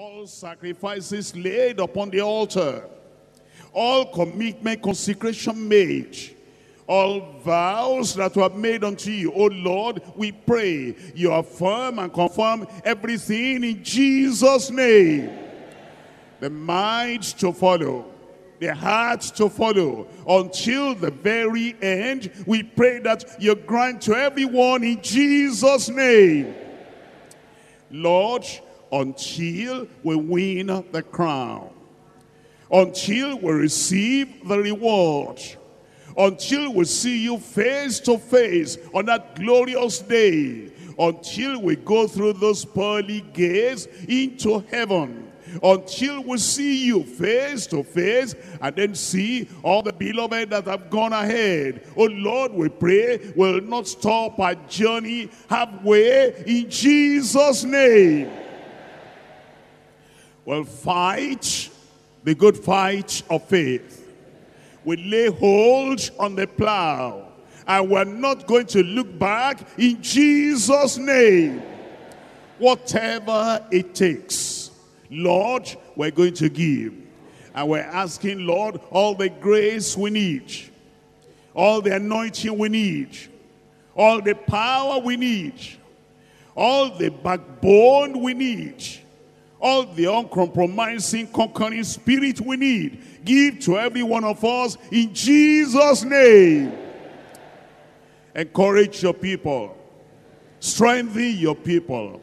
all sacrifices laid upon the altar, all commitment, consecration made, all vows that were made unto you. O Lord, we pray you affirm and confirm everything in Jesus' name. The mind to follow, the heart to follow until the very end. We pray that you grant to everyone in Jesus' name. Lord, until we win the crown, until we receive the reward, until we see you face to face on that glorious day, until we go through those pearly gates into heaven, until we see you face to face and then see all the beloved that have gone ahead. Oh Lord, we pray we'll not stop our journey halfway in Jesus' name. We'll fight the good fight of faith. We lay hold on the plow and we're not going to look back in Jesus' name. Whatever it takes, Lord, we're going to give. And we're asking, Lord, all the grace we need, all the anointing we need, all the power we need, all the backbone we need, all the uncompromising, conquering spirit we need. Give to every one of us in Jesus' name. Encourage your people. Strengthen your people.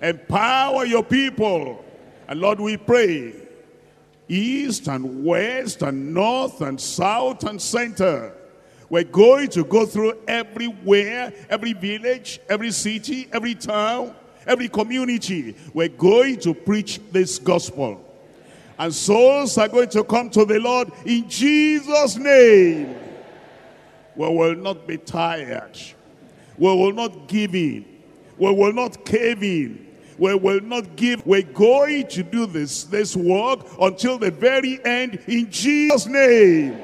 Empower your people. And Lord, we pray, east and west and north and south and center, we're going to go through everywhere, every village, every city, every town, every community. We're going to preach this gospel. And souls are going to come to the Lord in Jesus' name. We will not be tired. We will not give in. We will not cave in. We will not give. We're going to do this, this work until the very end in Jesus' name.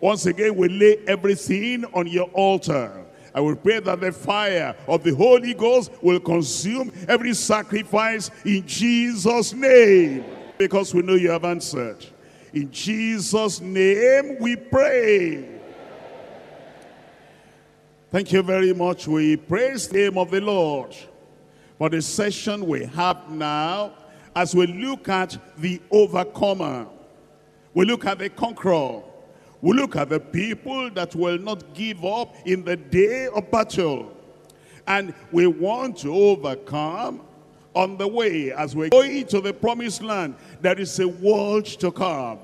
Once again, we lay everything on your altar. I will pray that the fire of the Holy Ghost will consume every sacrifice in Jesus' name. Because we know you have answered. In Jesus' name we pray. Thank you very much. We praise the name of the Lord. For the session we have now, as we look at the overcomer, we look at the conqueror, we look at the people that will not give up in the day of battle. And we want to overcome on the way as we're going to the promised land. There is a world to come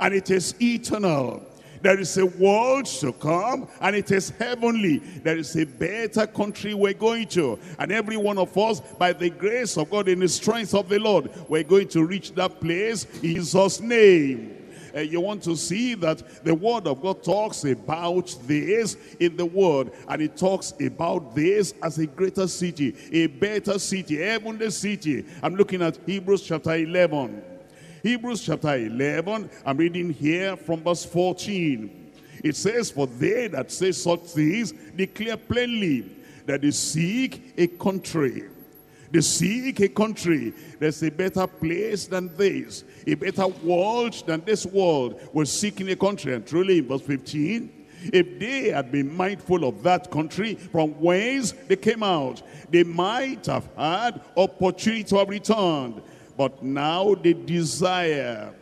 and it is eternal. There is a world to come and it is heavenly. There is a better country we're going to. And every one of us, by the grace of God and the strength of the Lord, we're going to reach that place in Jesus' name. Uh, you want to see that the word of God talks about this in the word and it talks about this as a greater city, a better city, heavenly city. I'm looking at Hebrews chapter 11. Hebrews chapter 11, I'm reading here from verse 14. It says, For they that say such things declare plainly that they seek a country. They seek a country. There's a better place than this. A better world than this world. We're seeking a country. And truly in verse 15, if they had been mindful of that country from whence they came out, they might have had opportunity to have returned. But now they desire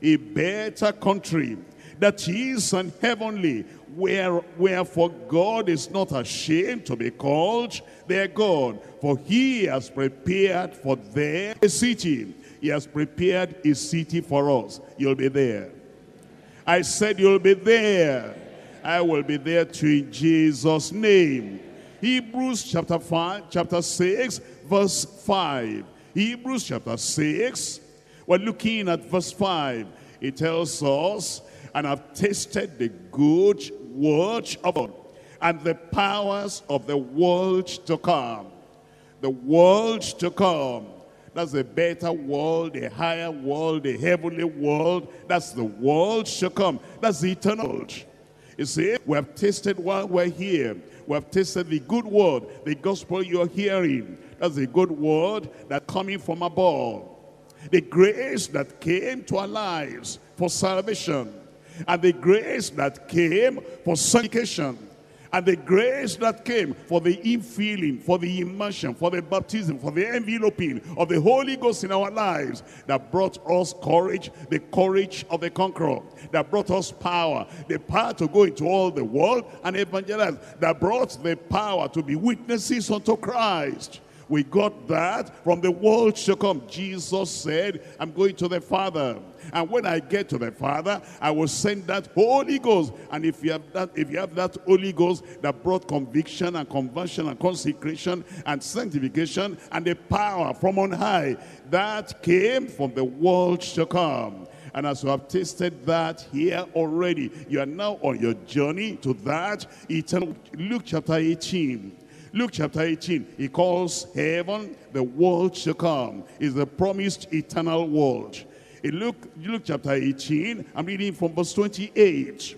a better country that is an heavenly, where, wherefore God is not ashamed to be called their God. For he has prepared for them a city. He has prepared a city for us. You'll be there. I said you'll be there. I will be there too in Jesus' name. Hebrews chapter 5, chapter 6, verse 5. Hebrews chapter 6, we're looking at verse 5. It tells us, and I've tasted the good word of God and the powers of the world to come. The world to come. That's a better world, a higher world, a heavenly world. That's the world to come. That's the eternal world. You see, we have tasted while we're here. We have tasted the good word, the gospel you're hearing. That's the good word that coming from above. The grace that came to our lives for salvation. And the grace that came for sanctification and the grace that came for the infilling, for the immersion, for the baptism, for the enveloping of the Holy Ghost in our lives that brought us courage, the courage of the conqueror, that brought us power, the power to go into all the world and evangelize, that brought the power to be witnesses unto Christ. We got that from the world to come. Jesus said, I'm going to the Father. And when I get to the Father, I will send that Holy Ghost. And if you have that, if you have that Holy Ghost that brought conviction and conversion and consecration and sanctification and the power from on high, that came from the world to come. And as you have tasted that here already, you are now on your journey to that eternal. Luke chapter 18. Luke chapter 18, he calls heaven the world to come. Is the promised eternal world. In Luke, Luke chapter 18, I'm reading from verse 28.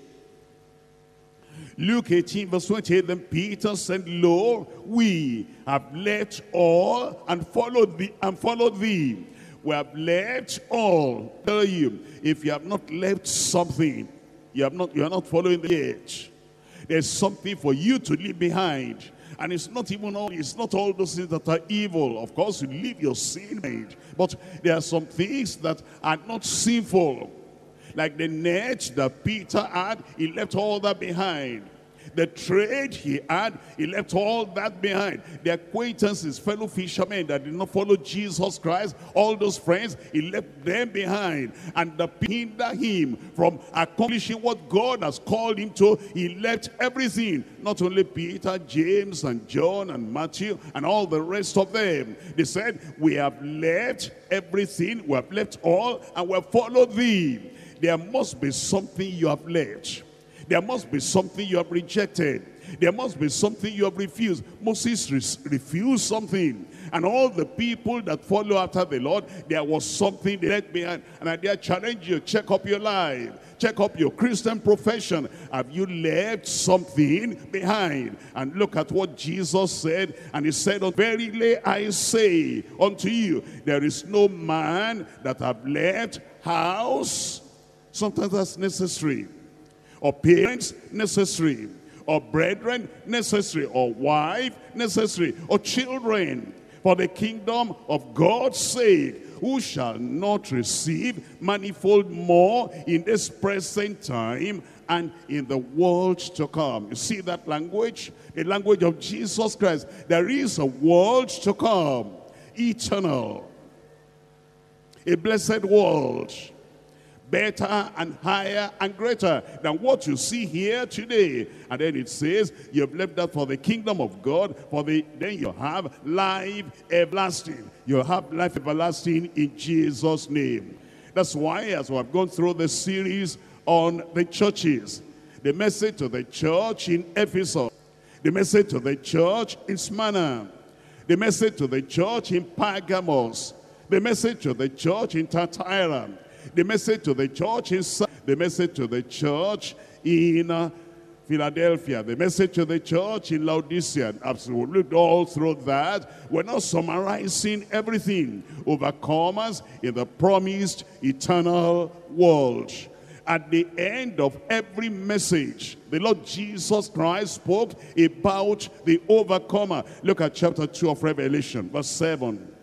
Luke 18 verse 28, then Peter said, Lo, we have left all and followed thee, and followed thee. We have left all. Tell you, if you have not left something, you have not you are not following the edge. There's something for you to leave behind. And it's not even all, it's not all those things that are evil. Of course, you leave your sin made. But there are some things that are not sinful. Like the net that Peter had, he left all that behind the trade he had, he left all that behind. The acquaintances, fellow fishermen that did not follow Jesus Christ, all those friends, he left them behind. And the hinder him from accomplishing what God has called him to, he left everything. Not only Peter, James, and John, and Matthew, and all the rest of them. They said, we have left everything, we have left all, and we have followed thee. There must be something you have left there must be something you have rejected. There must be something you have refused. Moses refused something. And all the people that follow after the Lord, there was something they left behind. And I dare challenge you, check up your life. Check up your Christian profession. Have you left something behind? And look at what Jesus said. And he said, Verily I say unto you, there is no man that have left house. Sometimes that's necessary or parents necessary, or brethren necessary, or wife necessary, or children for the kingdom of God's sake, who shall not receive manifold more in this present time and in the world to come. You see that language? The language of Jesus Christ. There is a world to come, eternal, a blessed world better and higher and greater than what you see here today. And then it says, you have left that for the kingdom of God, for the then you have life everlasting. You have life everlasting in Jesus' name. That's why as we have gone through the series on the churches, the message to the church in Ephesus, the message to the church in Smyrna, the message to the church in Pergamos, the message to the church in Thyatira, the message to the church in the message to the church in Philadelphia, the message to the church in Laodicea. Absolutely, all through that. We're not summarizing everything. Overcomers in the promised eternal world. At the end of every message, the Lord Jesus Christ spoke about the overcomer. Look at chapter 2 of Revelation, verse 7.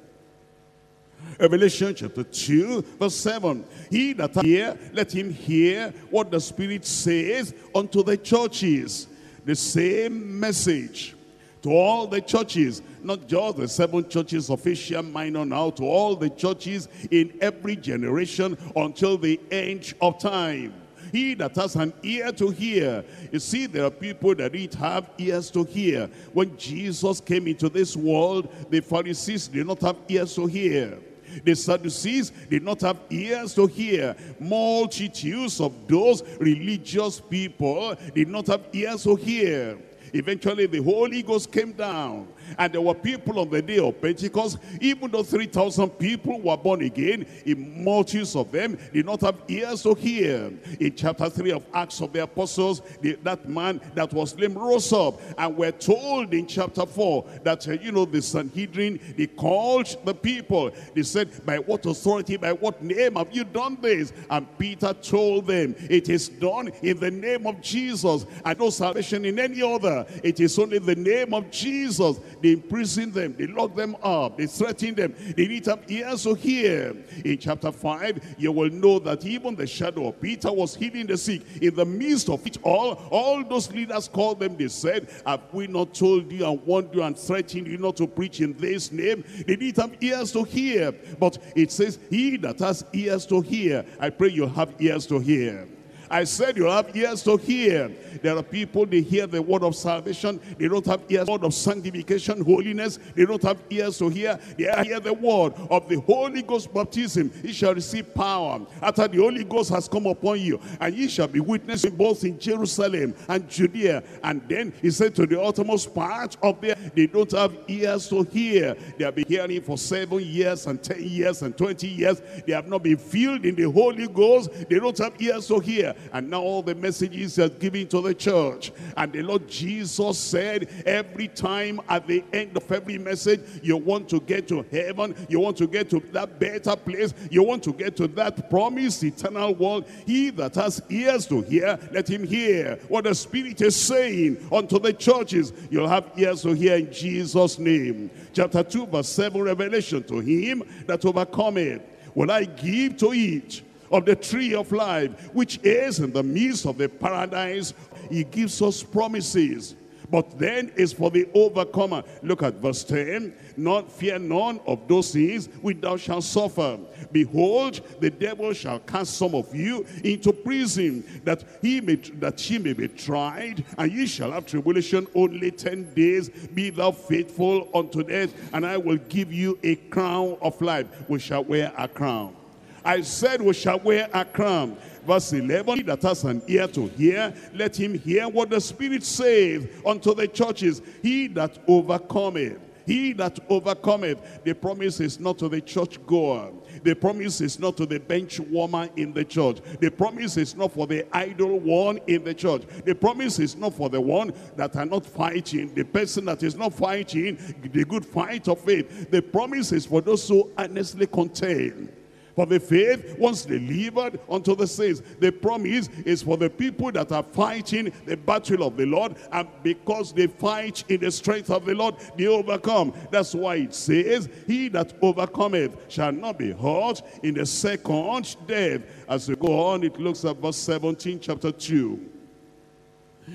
Revelation chapter 2, verse 7. He that hear, let him hear what the Spirit says unto the churches. The same message to all the churches, not just the seven churches of Asia Minor now, to all the churches in every generation until the end of time. He that has an ear to hear. You see, there are people that didn't have ears to hear. When Jesus came into this world, the Pharisees did not have ears to hear. The Sadducees did not have ears to hear. Multitudes of those religious people did not have ears to hear. Eventually the Holy Ghost came down And there were people on the day of Pentecost, even though 3,000 people were born again, in multitudes of them did not have ears to hear. In chapter 3 of Acts of the Apostles, the, that man that was lame rose up. And we're told in chapter 4 that, uh, you know, the Sanhedrin, they called the people. They said, by what authority, by what name have you done this? And Peter told them, it is done in the name of Jesus. And no salvation in any other. It is only the name of Jesus. They imprisoned them. They locked them up. They threatened them. They need have ears to hear. In chapter 5, you will know that even the shadow of Peter was healing the sick. In the midst of it all, all those leaders called them. They said, have we not told you and warned you and threatened you not to preach in this name? They need have ears to hear. But it says, he that has ears to hear. I pray you have ears to hear. I said you have ears to hear. There are people, they hear the word of salvation. They don't have ears, word of sanctification, holiness. They don't have ears to hear. They hear the word of the Holy Ghost baptism. Ye shall receive power after the Holy Ghost has come upon you. And ye shall be witnesses both in Jerusalem and Judea. And then he said to the uttermost part of there, they don't have ears to hear. They have been hearing for seven years and ten years and 20 years. They have not been filled in the Holy Ghost. They don't have ears to hear. And now all the messages are given to the church. And the Lord Jesus said, every time at the end of every message, you want to get to heaven, you want to get to that better place, you want to get to that promised eternal world. He that has ears to hear, let him hear what the Spirit is saying unto the churches. You'll have ears to hear in Jesus' name. Chapter 2, verse 7, Revelation to him that overcometh will I give to each of the tree of life, which is in the midst of the paradise. He gives us promises. But then is for the overcomer. Look at verse 10. Not fear none of those things which thou shalt suffer. Behold, the devil shall cast some of you into prison, that he may that he may be tried, and ye shall have tribulation only ten days. Be thou faithful unto death, and I will give you a crown of life. We shall wear a crown. I said we shall wear a crown. Verse 11, he that has an ear to hear, let him hear what the Spirit says unto the churches. He that overcometh, he that overcometh, the promise is not to the church goer. The promise is not to the bench warmer in the church. The promise is not for the idle one in the church. The promise is not for the one that are not fighting. The person that is not fighting the good fight of faith. The promise is for those who earnestly contend for the faith once delivered unto the saints. The promise is for the people that are fighting the battle of the Lord. And because they fight in the strength of the Lord, they overcome. That's why it says, he that overcometh shall not be hurt in the second death. As we go on, it looks at verse 17, chapter 2.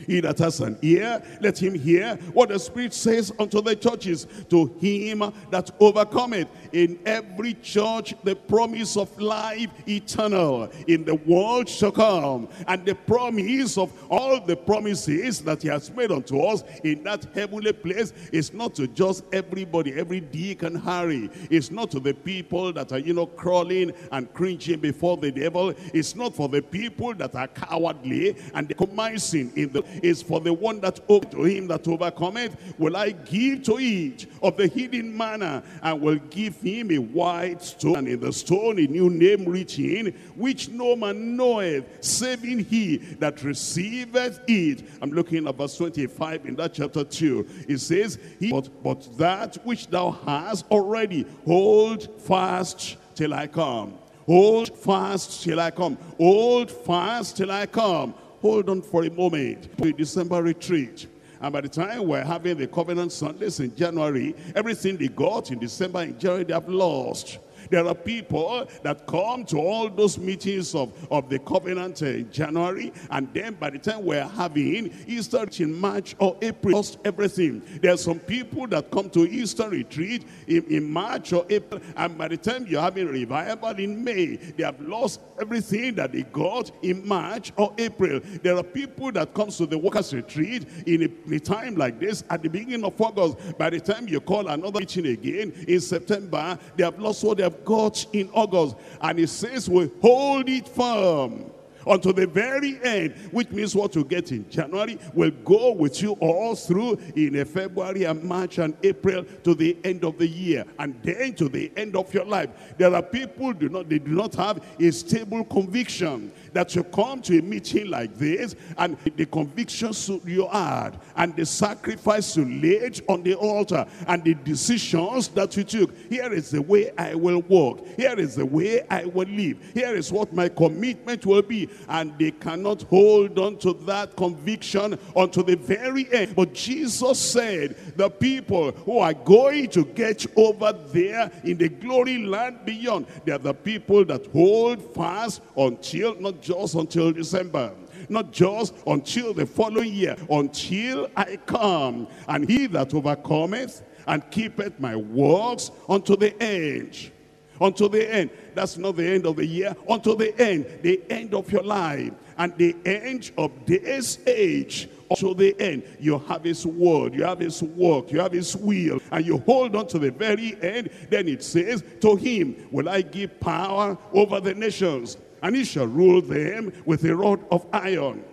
He that has an ear, let him hear what the Spirit says unto the churches. To him that overcometh in every church the promise of life eternal in the world to come. And the promise of all the promises that he has made unto us in that heavenly place is not to just everybody, every Dick and Harry. It's not to the people that are, you know, crawling and cringing before the devil. It's not for the people that are cowardly and compromising in the is for the one that to him that overcometh will I give to each of the hidden manna and will give him a white stone and in the stone a new name written which no man knoweth saving he that receiveth it. I'm looking at verse 25 in that chapter 2 it says he, but, but that which thou hast already hold fast till I come. Hold fast till I come. Hold fast till I come hold on for a moment to a December retreat. And by the time we're having the covenant Sundays in January, everything they got in December and January, they have lost. There are people that come to all those meetings of, of the covenant in January, and then by the time we're having Easter in March or April, lost everything. There are some people that come to Easter retreat in, in March or April, and by the time you're having revival in May, they have lost everything that they got in March or April. There are people that comes to the workers retreat in a, a time like this at the beginning of August. By the time you call another meeting again in September, they have lost what they have got in August. And he says we hold it firm unto the very end, which means what you get in January will go with you all through in February and March and April to the end of the year and then to the end of your life. There are people do not they do not have a stable conviction that you come to a meeting like this and the convictions you had and the sacrifice you laid on the altar and the decisions that you took. Here is the way I will walk. Here is the way I will live. Here is what my commitment will be. And they cannot hold on to that conviction unto the very end. But Jesus said, the people who are going to get over there in the glory land beyond, they are the people that hold fast until, not just until December, not just until the following year, until I come. And he that overcometh and keepeth my works unto the end. Unto the end. That's not the end of the year. Unto the end. The end of your life. And the end of this age to the end. You have his word, you have his work, you have his will, and you hold on to the very end. Then it says, to him will I give power over the nations, and he shall rule them with a rod of iron,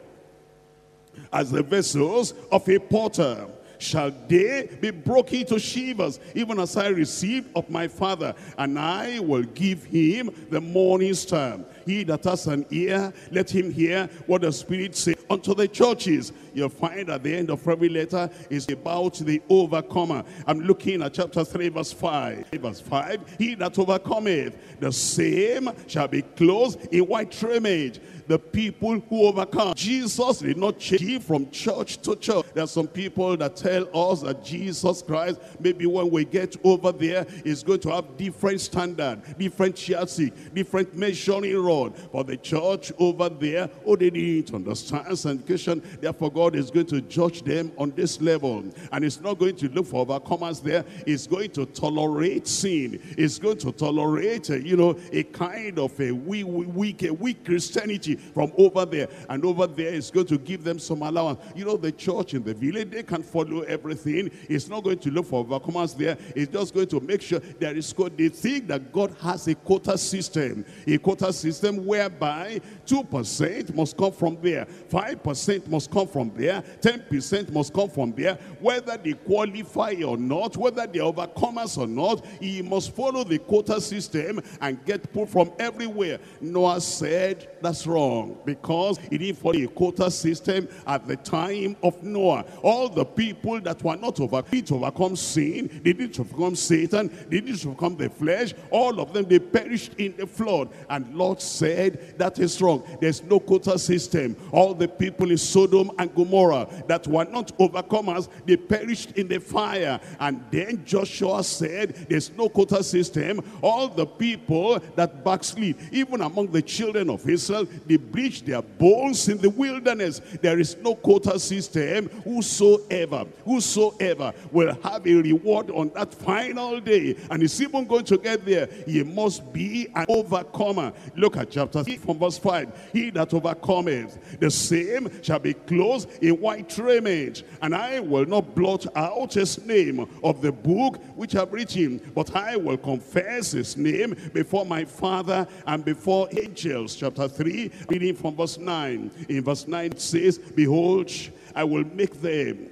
as the vessels of a potter shall they be broken to shivers, even as I received of my father. And I will give him the morning star. He that has an ear, let him hear what the Spirit says unto the churches. You'll find at the end of every letter is about the overcomer. I'm looking at chapter 3, verse 5. Verse 5, He that overcometh, the same shall be clothed in white raiment the people who overcome. Jesus did not change from church to church. There are some people that tell us that Jesus Christ, maybe when we get over there, is going to have different standard, different chassis, different measuring rod. For the church over there, they didn't understand sanctification. Therefore, God is going to judge them on this level. And it's not going to look for overcomers there. It's going to tolerate sin. It's going to tolerate, you know, a kind of a weak, weak, a weak Christianity from over there. And over there is going to give them some allowance. You know, the church in the village, they can follow everything. It's not going to look for overcomers there. It's just going to make sure there is code. They think that God has a quota system. A quota system whereby 2% must come from there. 5% must come from there. 10% must come from there. Whether they qualify or not, whether they're overcomers or not, he must follow the quota system and get pulled from everywhere. Noah said, that's wrong because he didn't follow a quota system at the time of Noah. All the people that were not over, to overcome sin, they didn't overcome Satan, they didn't overcome the flesh, all of them, they perished in the flood. And Lord said, that is wrong. There's no quota system. All the people in Sodom and Gomorrah that were not overcomers, they perished in the fire. And then Joshua said, there's no quota system. All the people that backslid, even among the children of Israel, they bleach their bones in the wilderness. There is no quota system. Whosoever, whosoever will have a reward on that final day. And he's even going to get there. He must be an overcomer. Look at chapter 3 from verse 5. He that overcometh, the same shall be clothed in white raiment. And I will not blot out his name of the book which I've written, but I will confess his name before my Father and before angels. Chapter 3, Reading from verse 9. In verse 9 it says, Behold, I will make them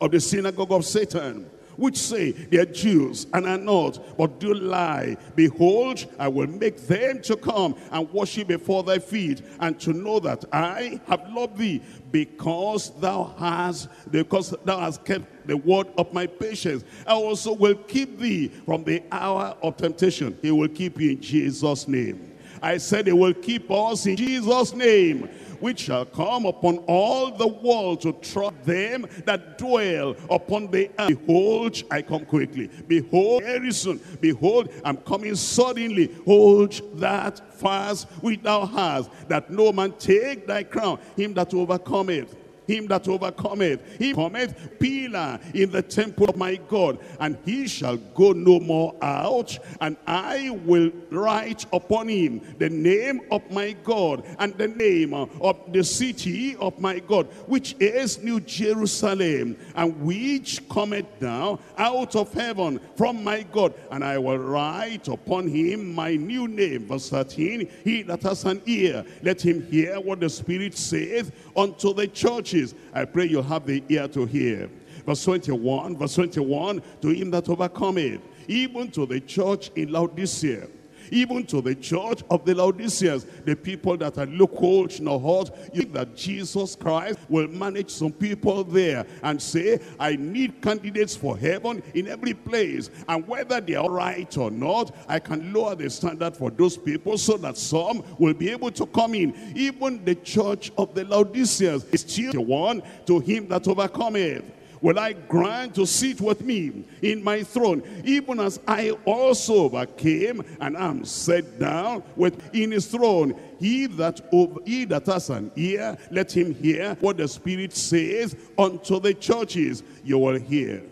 of the synagogue of Satan, which say they are Jews and are not, but do lie. Behold, I will make them to come and worship before thy feet, and to know that I have loved thee, because thou hast, because thou hast kept the word of my patience. I also will keep thee from the hour of temptation. He will keep you in Jesus' name. I said he will keep us in Jesus' name which shall come upon all the world to trust them that dwell upon the earth. Behold, I come quickly. Behold, very soon. Behold, I'm coming suddenly. Hold that fast which thou hast, that no man take thy crown. Him that overcometh him that overcometh. He cometh pillar in the temple of my God, and he shall go no more out, and I will write upon him the name of my God, and the name of the city of my God, which is New Jerusalem, and which cometh down out of heaven from my God, and I will write upon him my new name. Verse 13, he that has an ear, let him hear what the Spirit saith unto the churches. I pray you have the ear to hear. Verse 21, verse 21, to him that overcometh, even to the church in Laodicea even to the church of the Laodiceans, the people that are local, no hot, you think that Jesus Christ will manage some people there and say, I need candidates for heaven in every place. And whether they are right or not, I can lower the standard for those people so that some will be able to come in. Even the church of the Laodiceans is still the one to him that overcometh will I grant to sit with me in my throne, even as I also overcame and am set down with in his throne. He that, he that has an ear, let him hear what the Spirit says unto the churches. You will hear.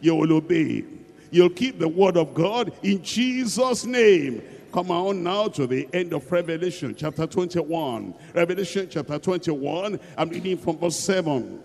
You will obey. You'll keep the word of God in Jesus' name. Come on now to the end of Revelation chapter 21. Revelation chapter 21, I'm reading from verse 7.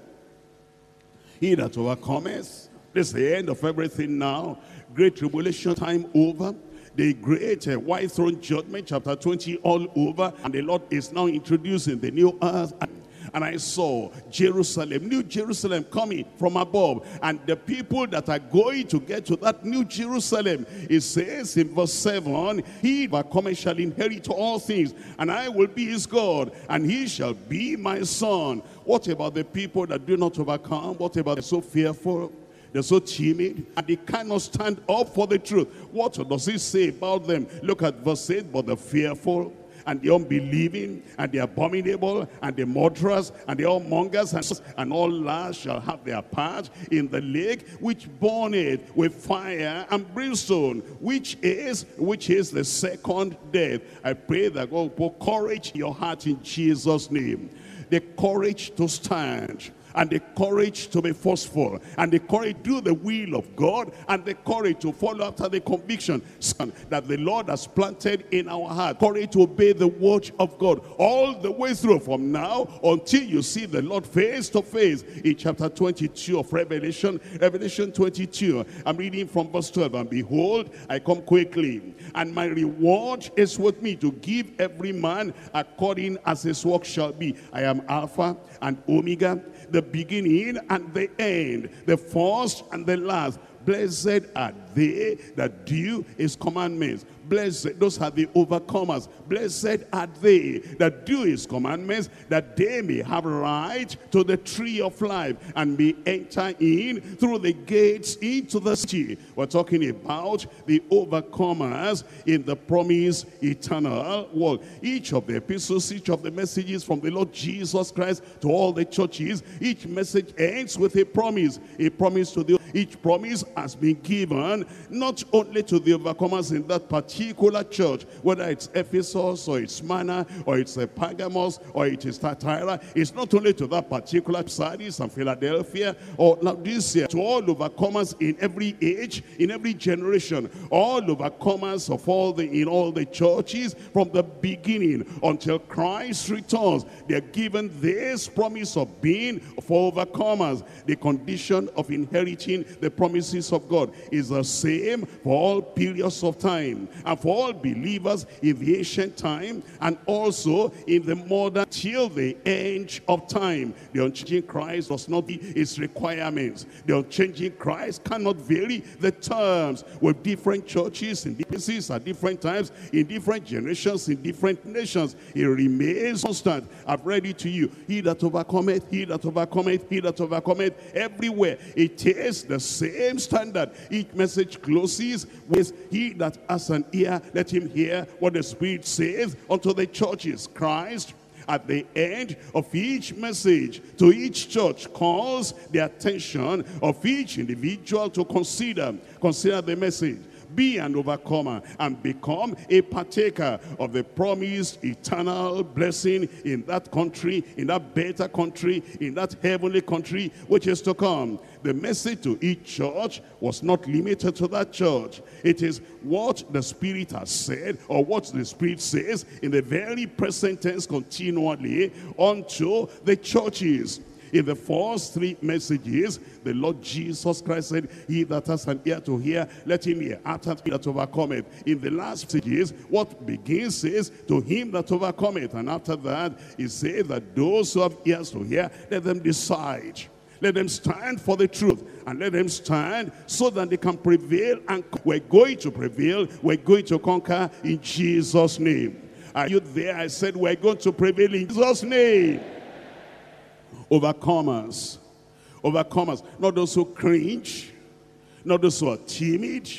He that overcometh, this is the end of everything now. Great tribulation time over. The great uh, white throne judgment, chapter 20, all over. And the Lord is now introducing the new earth and I saw Jerusalem, New Jerusalem coming from above. And the people that are going to get to that New Jerusalem, it says in verse 7, He that cometh shall inherit all things, and I will be his God, and he shall be my son. What about the people that do not overcome? What about the so fearful? They're so timid and they cannot stand up for the truth. What does he say about them? Look at verse 8, but the fearful, and the unbelieving and the abominable and the murderers and the allmongers and, and all last shall have their part in the lake which burneth with fire and brimstone which is which is the second death. I pray that god will courage your heart in jesus name. The courage to stand and the courage to be forceful and the courage to do the will of God and the courage to follow after the conviction that the Lord has planted in our heart. Courage to obey the word of God all the way through from now until you see the Lord face to face in chapter 22 of Revelation. Revelation 22. I'm reading from verse 12. And behold, I come quickly and my reward is with me to give every man according as his work shall be. I am Alpha and Omega, the beginning and the end, the first and the last. Blessed are they that do his commandments. Blessed, those are the overcomers. Blessed are they that do his commandments, that they may have right to the tree of life and may enter in through the gates into the city. We're talking about the overcomers in the promise eternal world. Each of the epistles, each of the messages from the Lord Jesus Christ to all the churches, each message ends with a promise. A promise to the each promise has been given not only to the overcomers in that particular church, whether it's Ephesus or it's Smyrna or it's a Pergamos or it is Thyatira. It's not only to that particular Sardis and Philadelphia or Laodicea, to all overcomers in every age, in every generation, all overcomers of all the in all the churches from the beginning until Christ returns. They are given this promise of being for overcomers, the condition of inheriting the promises of God is the same for all periods of time and for all believers in the ancient time and also in the modern till the end of time. The unchanging Christ does not be its requirements. The unchanging Christ cannot vary the terms with different churches in places at different times, in different generations, in different nations. It remains constant. I've read it to you. He that overcometh, he that overcometh, he that overcometh, everywhere. It is the same standard. Each message closes with, he that has an ear, let him hear what the Spirit says unto the churches. Christ at the end of each message to each church calls the attention of each individual to consider consider the message be an overcomer and become a partaker of the promised eternal blessing in that country, in that better country, in that heavenly country which is to come. The message to each church was not limited to that church. It is what the Spirit has said or what the Spirit says in the very present tense continually unto the churches. In the first three messages, the Lord Jesus Christ said, He that has an ear to hear, let him hear. After he that overcometh. In the last messages, what begins is to him that overcometh. And after that, he said that those who have ears to hear, let them decide. Let them stand for the truth and let them stand so that they can prevail. And we're going to prevail. We're going to conquer in Jesus' name. Are you there? I said we're going to prevail in Jesus' name. Overcomers. Overcomers. Not those who cringe. Not those who are timid.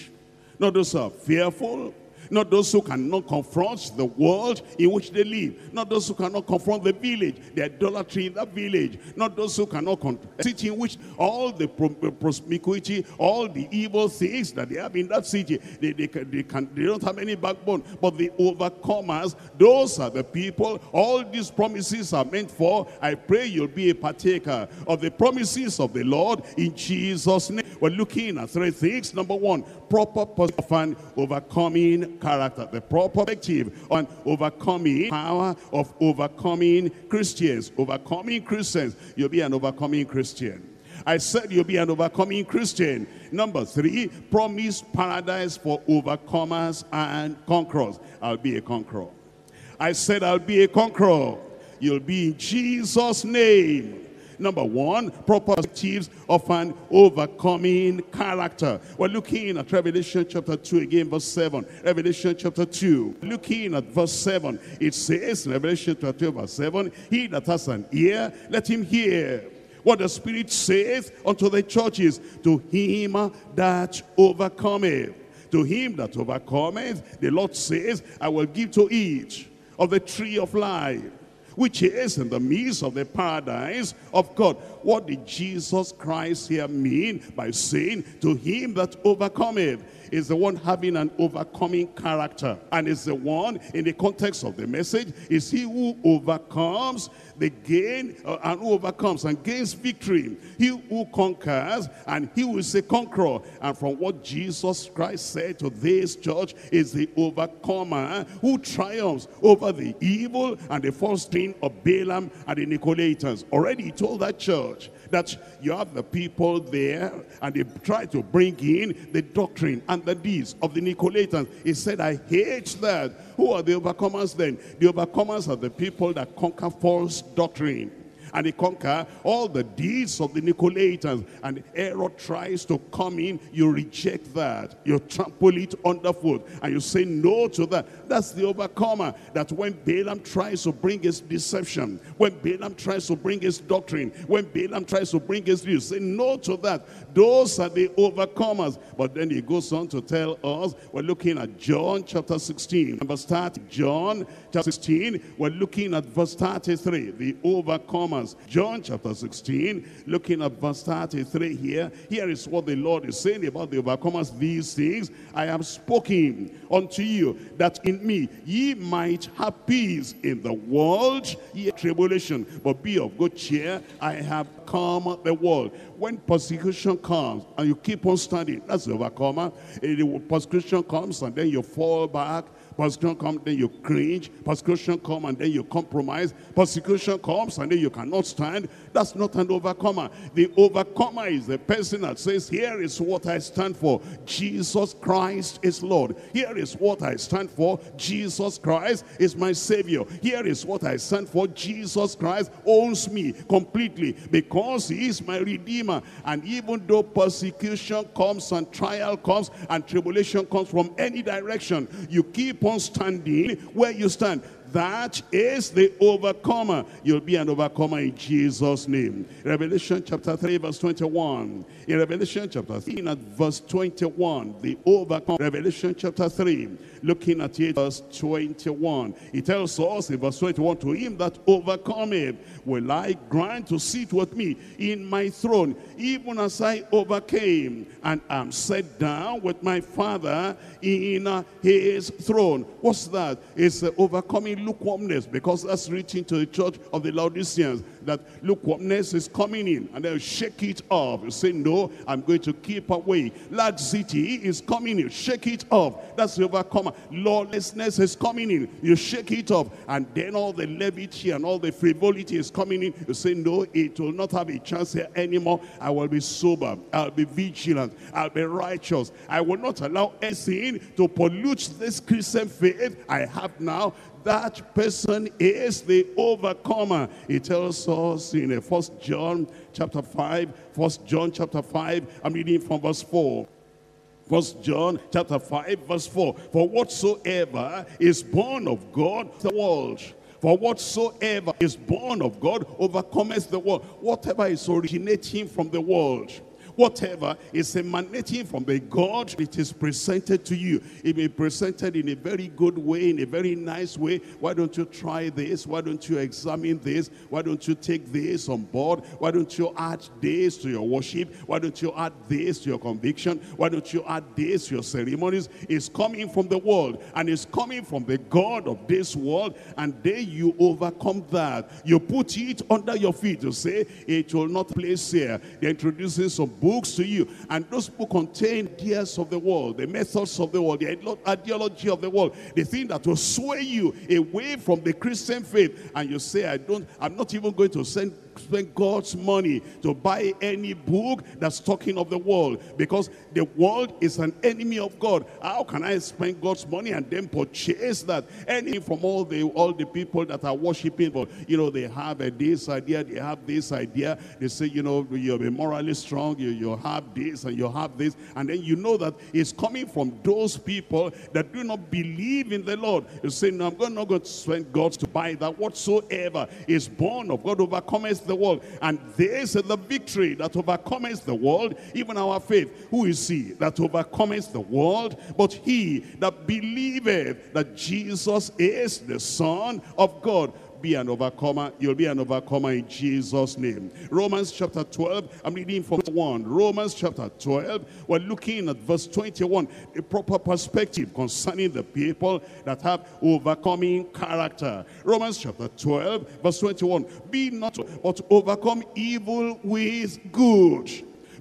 Not those who are fearful. Not those who cannot confront the world in which they live. Not those who cannot confront the village, the idolatry in that village. Not those who cannot confront the city in which all the promiscuity, all the evil things that they have in that city, they, they, can, they, can, they don't have any backbone. But the overcomers, those are the people. All these promises are meant for. I pray you'll be a partaker of the promises of the Lord in Jesus' name. We're looking at three things. Number one, proper of overcoming character. The proper perspective on overcoming power of overcoming Christians. Overcoming Christians. You'll be an overcoming Christian. I said you'll be an overcoming Christian. Number three, promise paradise for overcomers and conquerors. I'll be a conqueror. I said I'll be a conqueror. You'll be in Jesus' name. Number one, perspectives of an overcoming character. We're looking at Revelation chapter 2 again, verse 7. Revelation chapter 2. Looking at verse 7. It says Revelation chapter 2, verse 7, He that has an ear, let him hear what the Spirit saith unto the churches, to him that overcometh. To him that overcometh, the Lord says, I will give to each of the tree of life which is in the midst of the paradise of God. What did Jesus Christ here mean by saying, to him that overcometh? is the one having an overcoming character. And is the one, in the context of the message, is he who overcomes the gain uh, and who overcomes and gains victory. He who conquers and he will say conqueror. And from what Jesus Christ said to this church is the overcomer who triumphs over the evil and the false of Balaam and the Nicolaitans. Already he told that church that you have the people there and they try to bring in the doctrine and the deeds of the Nicolaitans. He said, I hate that. Who are the overcomers then? The overcomers are the people that conquer false doctrine and he conquer all the deeds of the Nicolaitans. And error tries to come in, you reject that. You trample it underfoot and you say no to that. That's the overcomer. That when Balaam tries to bring his deception, when Balaam tries to bring his doctrine, when Balaam tries to bring his views, say no to that. Those are the overcomers. But then he goes on to tell us, we're looking at John chapter 16. Number start, John chapter 16, we're looking at verse 33, the overcomers. John chapter 16, looking at verse 33 here. Here is what the Lord is saying about the overcomers. These things I have spoken unto you, that in me ye might have peace in the world, ye tribulation. But be of good cheer, I have come the world. When persecution comes and you keep on standing, that's the overcomer. If persecution comes and then you fall back, Persecution comes, then you cringe. Persecution comes, and then you compromise. Persecution comes, and then you cannot stand. That's not an overcomer. The overcomer is the person that says, here is what I stand for. Jesus Christ is Lord. Here is what I stand for. Jesus Christ is my Savior. Here is what I stand for. Jesus Christ owns me completely because he is my Redeemer. And even though persecution comes and trial comes and tribulation comes from any direction, you keep on standing where you stand that is the overcomer. You'll be an overcomer in Jesus' name. Revelation chapter 3 verse 21. In Revelation chapter 3 at verse 21, the overcomer. Revelation chapter 3, looking at it verse 21. It tells us in verse 21, to him that overcometh will I grant to sit with me in my throne, even as I overcame and am set down with my Father in his throne. What's that? It's the overcoming lukewarmness because that's written to the church of the Laodiceans that lukewarmness is coming in and they'll shake it off. You say, no, I'm going to keep away. Laxity is coming in. Shake it off. That's the overcomer. Lawlessness is coming in. You shake it off. And then all the levity and all the frivolity is coming in. You say, no, it will not have a chance here anymore. I will be sober. I'll be vigilant. I'll be righteous. I will not allow anything to pollute this Christian faith I have now that person is the overcomer. He tells us in uh, First John chapter 5, First John chapter 5, I'm reading from verse 4. First John chapter 5 verse 4. For whatsoever is born of God, the world. For whatsoever is born of God overcomes the world. Whatever is originating from the world Whatever is emanating from the God, it is presented to you. It may be presented in a very good way, in a very nice way. Why don't you try this? Why don't you examine this? Why don't you take this on board? Why don't you add this to your worship? Why don't you add this to your conviction? Why don't you add this to your ceremonies? It's coming from the world and it's coming from the God of this world and then you overcome that. You put it under your feet to say, it will not place here. They're introducing some books to you. And those books contain ideas of the world, the methods of the world, the ideology of the world, the thing that will sway you away from the Christian faith. And you say, I don't, I'm not even going to send spend God's money to buy any book that's talking of the world because the world is an enemy of God. How can I spend God's money and then purchase that? Anything from all the all the people that are worshiping, but you know, they have a, this idea, they have this idea. They say, you know, you're morally strong, you, you have this and you have this. And then you know that it's coming from those people that do not believe in the Lord. You say, no, I'm not going to spend God's to buy that. Whatsoever is born of God overcomes the world. And this is the victory that overcomes the world, even our faith. Who is he that overcomes the world? But he that believeth that Jesus is the Son of God be an overcomer. You'll be an overcomer in Jesus' name. Romans chapter 12, I'm reading from 1. Romans chapter 12, we're looking at verse 21, a proper perspective concerning the people that have overcoming character. Romans chapter 12, verse 21. Be not, but overcome evil with good.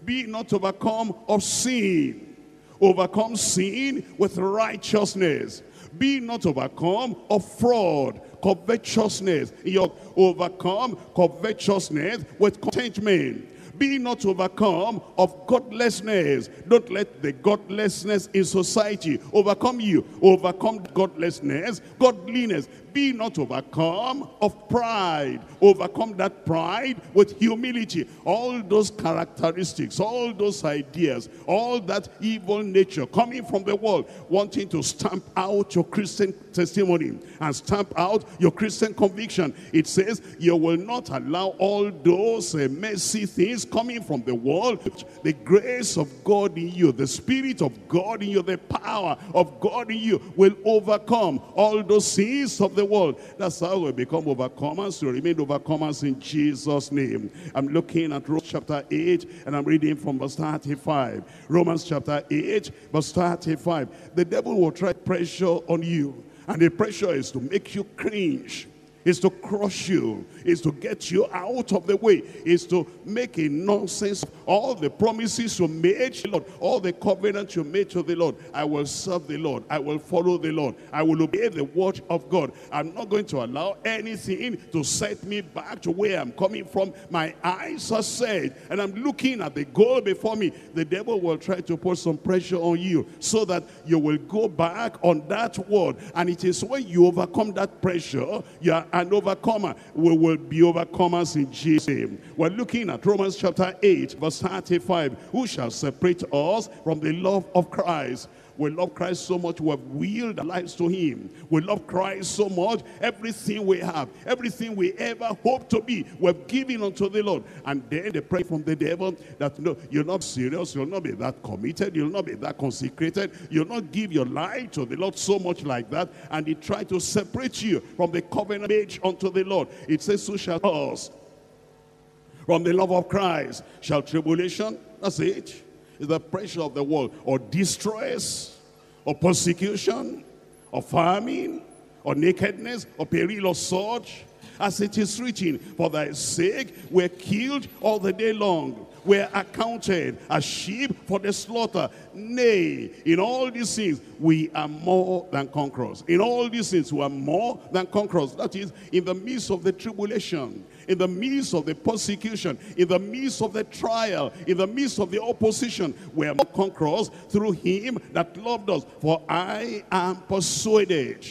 Be not overcome of sin. Overcome sin with righteousness. Be not overcome of fraud covetousness. You overcome covetousness with contentment. Be not overcome of godlessness. Don't let the godlessness in society overcome you. Overcome godlessness, godliness be not overcome of pride. Overcome that pride with humility. All those characteristics, all those ideas, all that evil nature coming from the world, wanting to stamp out your Christian testimony and stamp out your Christian conviction. It says you will not allow all those uh, messy things coming from the world. The grace of God in you, the Spirit of God in you, the power of God in you will overcome all those sins of the the world. That's how we become overcomers. We remain overcomers in Jesus' name. I'm looking at Romans chapter 8 and I'm reading from verse 35. Romans chapter 8, verse 35. The devil will try pressure on you. And the pressure is to make you cringe is to crush you, is to get you out of the way, is to make a nonsense all the promises you made to the Lord, all the covenants you made to the Lord. I will serve the Lord. I will follow the Lord. I will obey the word of God. I'm not going to allow anything to set me back to where I'm coming from. My eyes are set and I'm looking at the goal before me. The devil will try to put some pressure on you so that you will go back on that word. And it is when you overcome that pressure, you are an overcomer. We will be overcomers in Jesus' name. We're looking at Romans chapter 8, verse 35. Who shall separate us from the love of Christ? We love Christ so much, we have willed our lives to him. We love Christ so much, everything we have, everything we ever hope to be, we've given unto the Lord. And then they pray from the devil that, no, you're not serious, you'll not be that committed, you'll not be that consecrated, you'll not give your life to the Lord so much like that. And he try to separate you from the covenant made unto the Lord. It says, so shall us from the love of Christ shall tribulation, that's it, the pressure of the world, or distress, or persecution, or famine, or nakedness, or peril, or sword, as it is written, for thy sake we're killed all the day long. We're accounted as sheep for the slaughter. Nay, in all these things, we are more than conquerors. In all these things, we are more than conquerors. That is, in the midst of the tribulation, in the midst of the persecution, in the midst of the trial, in the midst of the opposition, we are more conquerors through him that loved us. For I am persuaded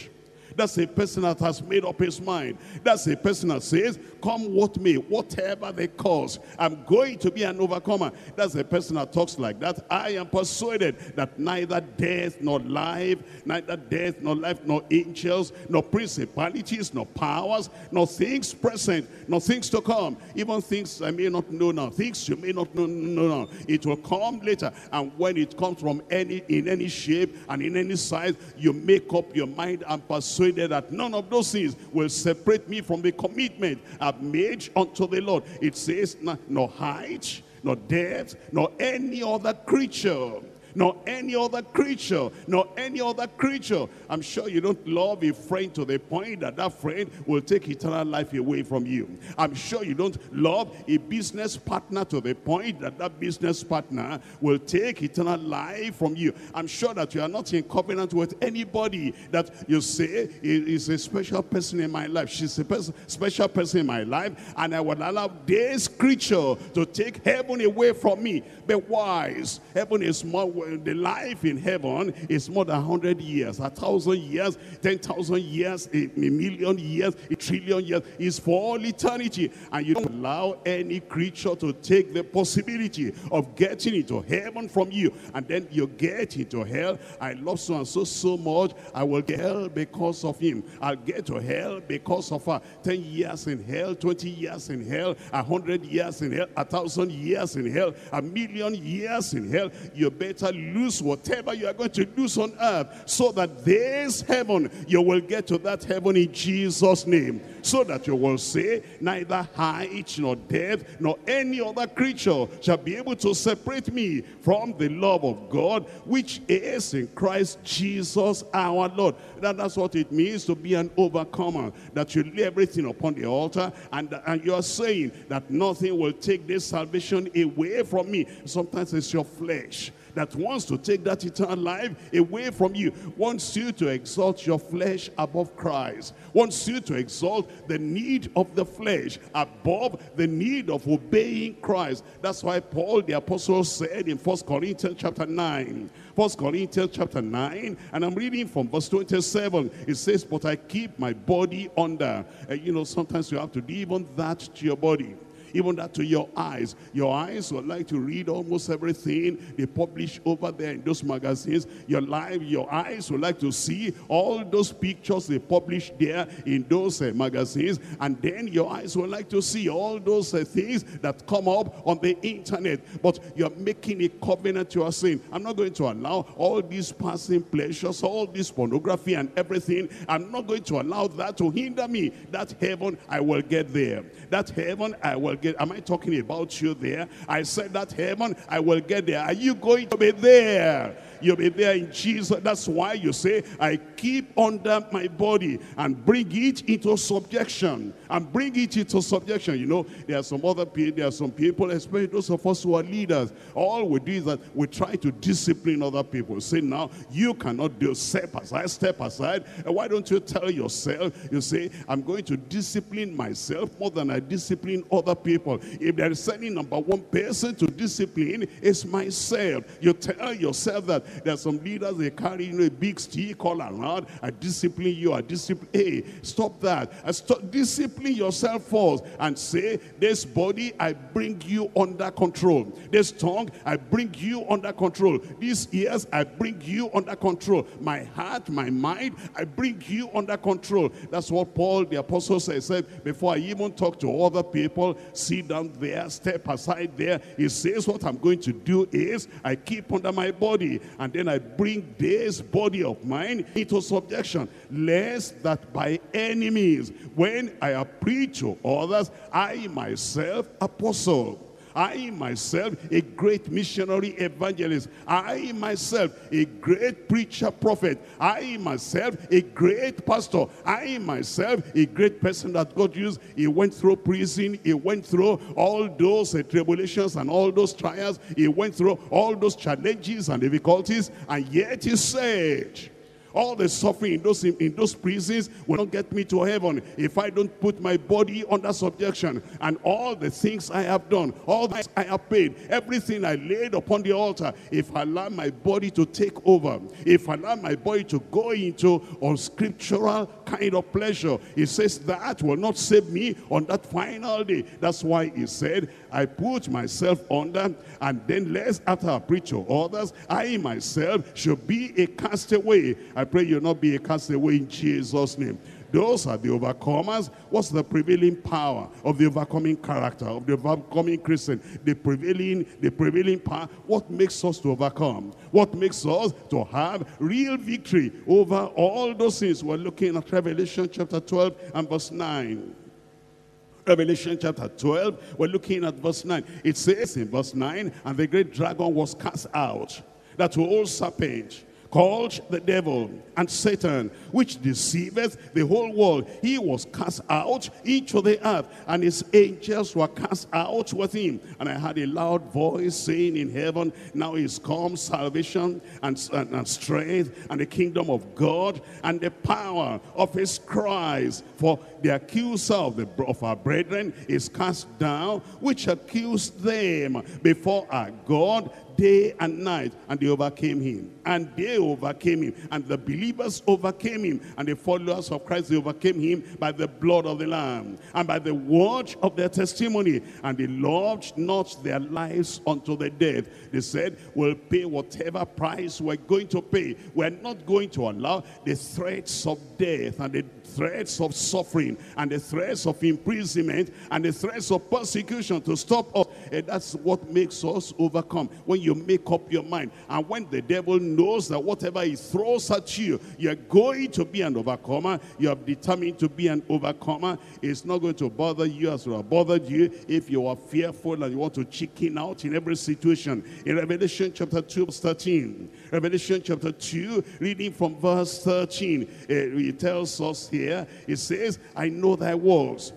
that's a person that has made up his mind. That's a person that says, come what may, whatever the cause, I'm going to be an overcomer. That's a person that talks like that. I am persuaded that neither death nor life, neither death nor life, nor angels, nor principalities, nor powers, nor things present, nor things to come, even things I may not know now, things you may not know, know now. It will come later. And when it comes from any in any shape and in any size, you make up your mind and pursue persuaded that none of those things will separate me from the commitment I've made unto the Lord. It says, no height, nor depth, nor any other creature nor any other creature, nor any other creature. I'm sure you don't love a friend to the point that that friend will take eternal life away from you. I'm sure you don't love a business partner to the point that that business partner will take eternal life from you. I'm sure that you are not in covenant with anybody that you say is a special person in my life. She's a person, special person in my life, and I will allow this creature to take heaven away from me. Be wise, heaven is more the life in heaven is more than 100 years, a thousand years, 10,000 years, a, million years, a trillion years is for all eternity. And you don't allow any creature to take the possibility of getting into heaven from you. And then you get into hell. I love so and so so much. I will get hell because of him. I'll get to hell because of her. 10 years in hell, 20 years in hell, 100 years in hell, a thousand years in hell, a million years in hell. You better lose whatever you are going to lose on earth so that this heaven, you will get to that heaven in Jesus' name. So that you will say, neither height nor depth nor any other creature shall be able to separate me from the love of God, which is in Christ Jesus our Lord. That, that's what it means to be an overcomer. That you lay everything upon the altar and, and you are saying that nothing will take this salvation away from me. Sometimes it's your flesh that wants to take that eternal life away from you, wants you to exalt your flesh above Christ, wants you to exalt the need of the flesh above the need of obeying Christ. That's why Paul the apostle said in First Corinthians chapter 9, First Corinthians chapter 9, and I'm reading from verse 27. It says, but I keep my body under. Uh, you know, sometimes you have to do even that to your body even that to your eyes. Your eyes would like to read almost everything they publish over there in those magazines. Your life, your eyes would like to see all those pictures they publish there in those uh, magazines. And then your eyes would like to see all those uh, things that come up on the internet. But you're making a covenant you are saying, I'm not going to allow all these passing pleasures, all this pornography and everything. I'm not going to allow that to hinder me. That heaven, I will get there. That heaven, I will get, am I talking about you there? I said that heaven, I will get there. Are you going to be there? You'll be there in Jesus. That's why you say, I keep under my body and bring it into subjection. And bring it into subjection. You know, there are some other people, there are some people, especially those of us who are leaders. All we do is that we try to discipline other people. Say, now, you cannot do step aside, step aside. And why don't you tell yourself, you say, I'm going to discipline myself more than I discipline other people. If there is any number one person to discipline, it's myself. You tell yourself that There are some leaders, they carry you know, a big stick all around. I discipline you, I discipline. Hey, stop that. I stop, discipline yourself first and say, this body, I bring you under control. This tongue, I bring you under control. These ears, I bring you under control. My heart, my mind, I bring you under control. That's what Paul, the apostle said, said before I even talk to other people, sit down there, step aside there. He says, what I'm going to do is I keep under my body and then I bring this body of mine into subjection, lest that by any means, when I preach to others, I myself apostle I myself, a great missionary evangelist. I myself, a great preacher prophet. I myself, a great pastor. I myself, a great person that God used. He went through prison. He went through all those uh, tribulations and all those trials. He went through all those challenges and difficulties. And yet he said, all the suffering in those, in those prisons will not get me to heaven if I don't put my body under subjection. And all the things I have done, all that I have paid, everything I laid upon the altar, if I allow my body to take over, if I allow my body to go into unscriptural kind of pleasure, he says that will not save me on that final day. That's why he said, I put myself under, and then lest after I preach to others, I myself should be a castaway. I pray you'll not be a castaway in Jesus' name. Those are the overcomers. What's the prevailing power of the overcoming character, of the overcoming Christian? The prevailing, the prevailing power. What makes us to overcome? What makes us to have real victory over all those things? We're looking at Revelation chapter 12 and verse 9. Revelation chapter 12, we're looking at verse 9. It says in verse 9, and the great dragon was cast out, that old serpent, called the devil and Satan, which deceiveth the whole world. He was cast out into the earth, and his angels were cast out with him. And I heard a loud voice saying in heaven, Now is come salvation and, and, and strength and the kingdom of God and the power of his Christ. For the accuser of, the, of our brethren is cast down, which accused them before our God day and night and they overcame him. And they overcame him. And the believers overcame him. And the followers of Christ they overcame him by the blood of the lamb and by the word of their testimony. And they loved not their lives unto the death. They said we'll pay whatever price we're going to pay. We're not going to allow the threats of death and the threats of suffering and the threats of imprisonment and the threats of persecution to stop us. And that's what makes us overcome. When you make up your mind and when the devil knows that whatever he throws at you, you're going to be an overcomer. You have determined to be an overcomer. It's not going to bother you as it bothered you if you are fearful and you want to chicken out in every situation. In Revelation chapter 2, verse 13. Revelation chapter 2, reading from verse 13. Eh, it tells us here, it says, I know thy works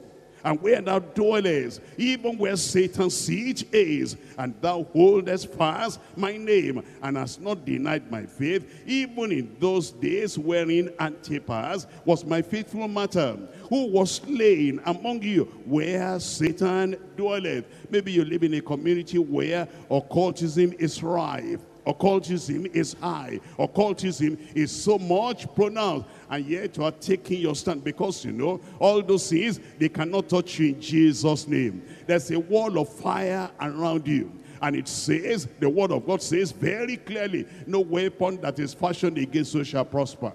and where thou dwellest, even where Satan's siege is, and thou holdest fast my name, and hast not denied my faith, even in those days wherein Antipas was my faithful martyr, who was slain among you, where Satan dwelleth. Maybe you live in a community where occultism is rife, occultism is high occultism is so much pronounced and yet you are taking your stand because you know all those things they cannot touch you in jesus name there's a wall of fire around you and it says the word of god says very clearly no weapon that is fashioned against you shall prosper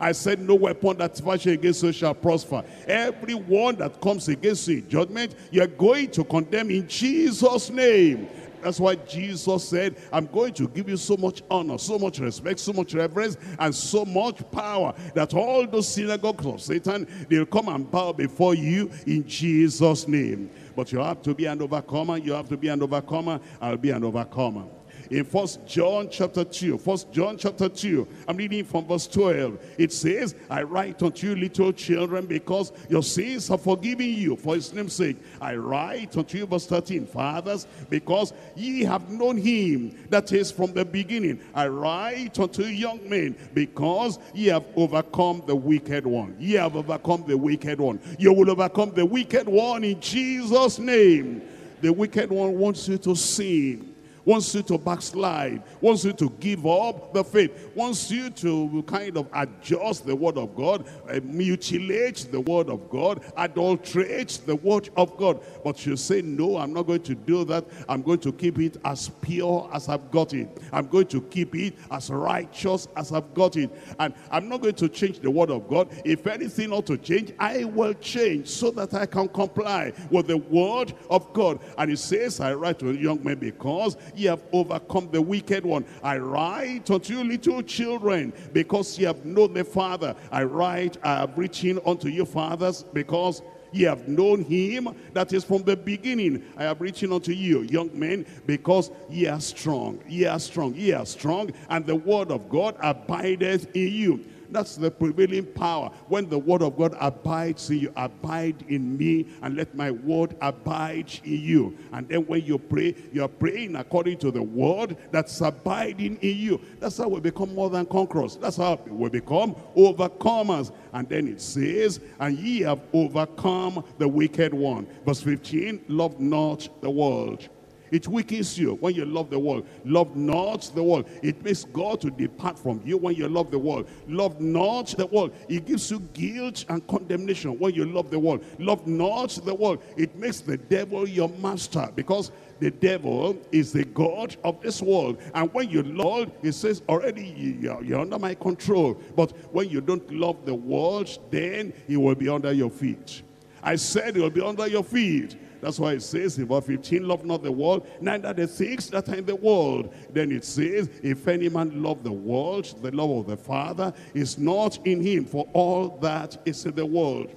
I said, no weapon that's fashioned against you shall prosper. Everyone that comes against you in judgment, you're going to condemn in Jesus' name. That's why Jesus said, I'm going to give you so much honor, so much respect, so much reverence, and so much power that all those synagogues of Satan, they'll come and bow before you in Jesus' name. But you have to be an overcomer. You have to be an overcomer. I'll be an overcomer in First John chapter 2. First John chapter 2. I'm reading from verse 12. It says, I write unto you little children because your sins are forgiven you for his name's sake. I write unto you verse 13. Fathers, because ye have known him that is from the beginning. I write unto you young men because ye have overcome the wicked one. Ye have overcome the wicked one. You will overcome the wicked one in Jesus' name. The wicked one wants you to sin wants you to backslide, wants you to give up the faith, wants you to kind of adjust the word of God, uh, mutilate the word of God, adulterate the word of God. But you say, no, I'm not going to do that. I'm going to keep it as pure as I've got it. I'm going to keep it as righteous as I've got it. And I'm not going to change the word of God. If anything ought to change, I will change so that I can comply with the word of God. And he says, I write to a young men because ye have overcome the wicked one. I write unto you little children, because ye have known the Father. I write, I have written unto you fathers, because Ye have known him that is from the beginning. I have written unto you, young men, because ye are strong. Ye are strong. Ye are strong, and the word of God abideth in you. That's the prevailing power. When the word of God abides in you, abide in me and let my word abide in you. And then when you pray, you're praying according to the word that's abiding in you. That's how we become more than conquerors. That's how we become overcomers. And then it says, and ye have overcome the wicked one. Verse 15, love not the world it weakens you when you love the world. Love not the world. It makes God to depart from you when you love the world. Love not the world. It gives you guilt and condemnation when you love the world. Love not the world. It makes the devil your master because the devil is the God of this world. And when you love, he says, already you're, under my control. But when you don't love the world, then he will be under your feet. I said he will be under your feet. That's why it says in verse 15, love not the world, neither the things that are in the world. Then it says, if any man love the world, the love of the Father is not in him, for all that is in the world.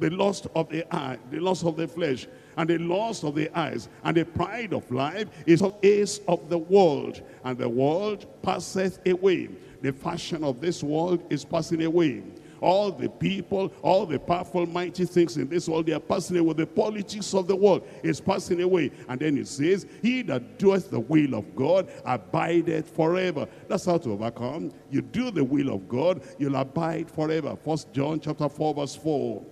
The lust of the eye, the lust of the flesh, and the lust of the eyes, and the pride of life is of, is of the world, and the world passeth away. The fashion of this world is passing away all the people, all the powerful, mighty things in this world, they are passing away. The politics of the world is passing away. And then it says, he that doeth the will of God abideth forever. That's how to overcome. You do the will of God, you'll abide forever. First John chapter 4 verse 4.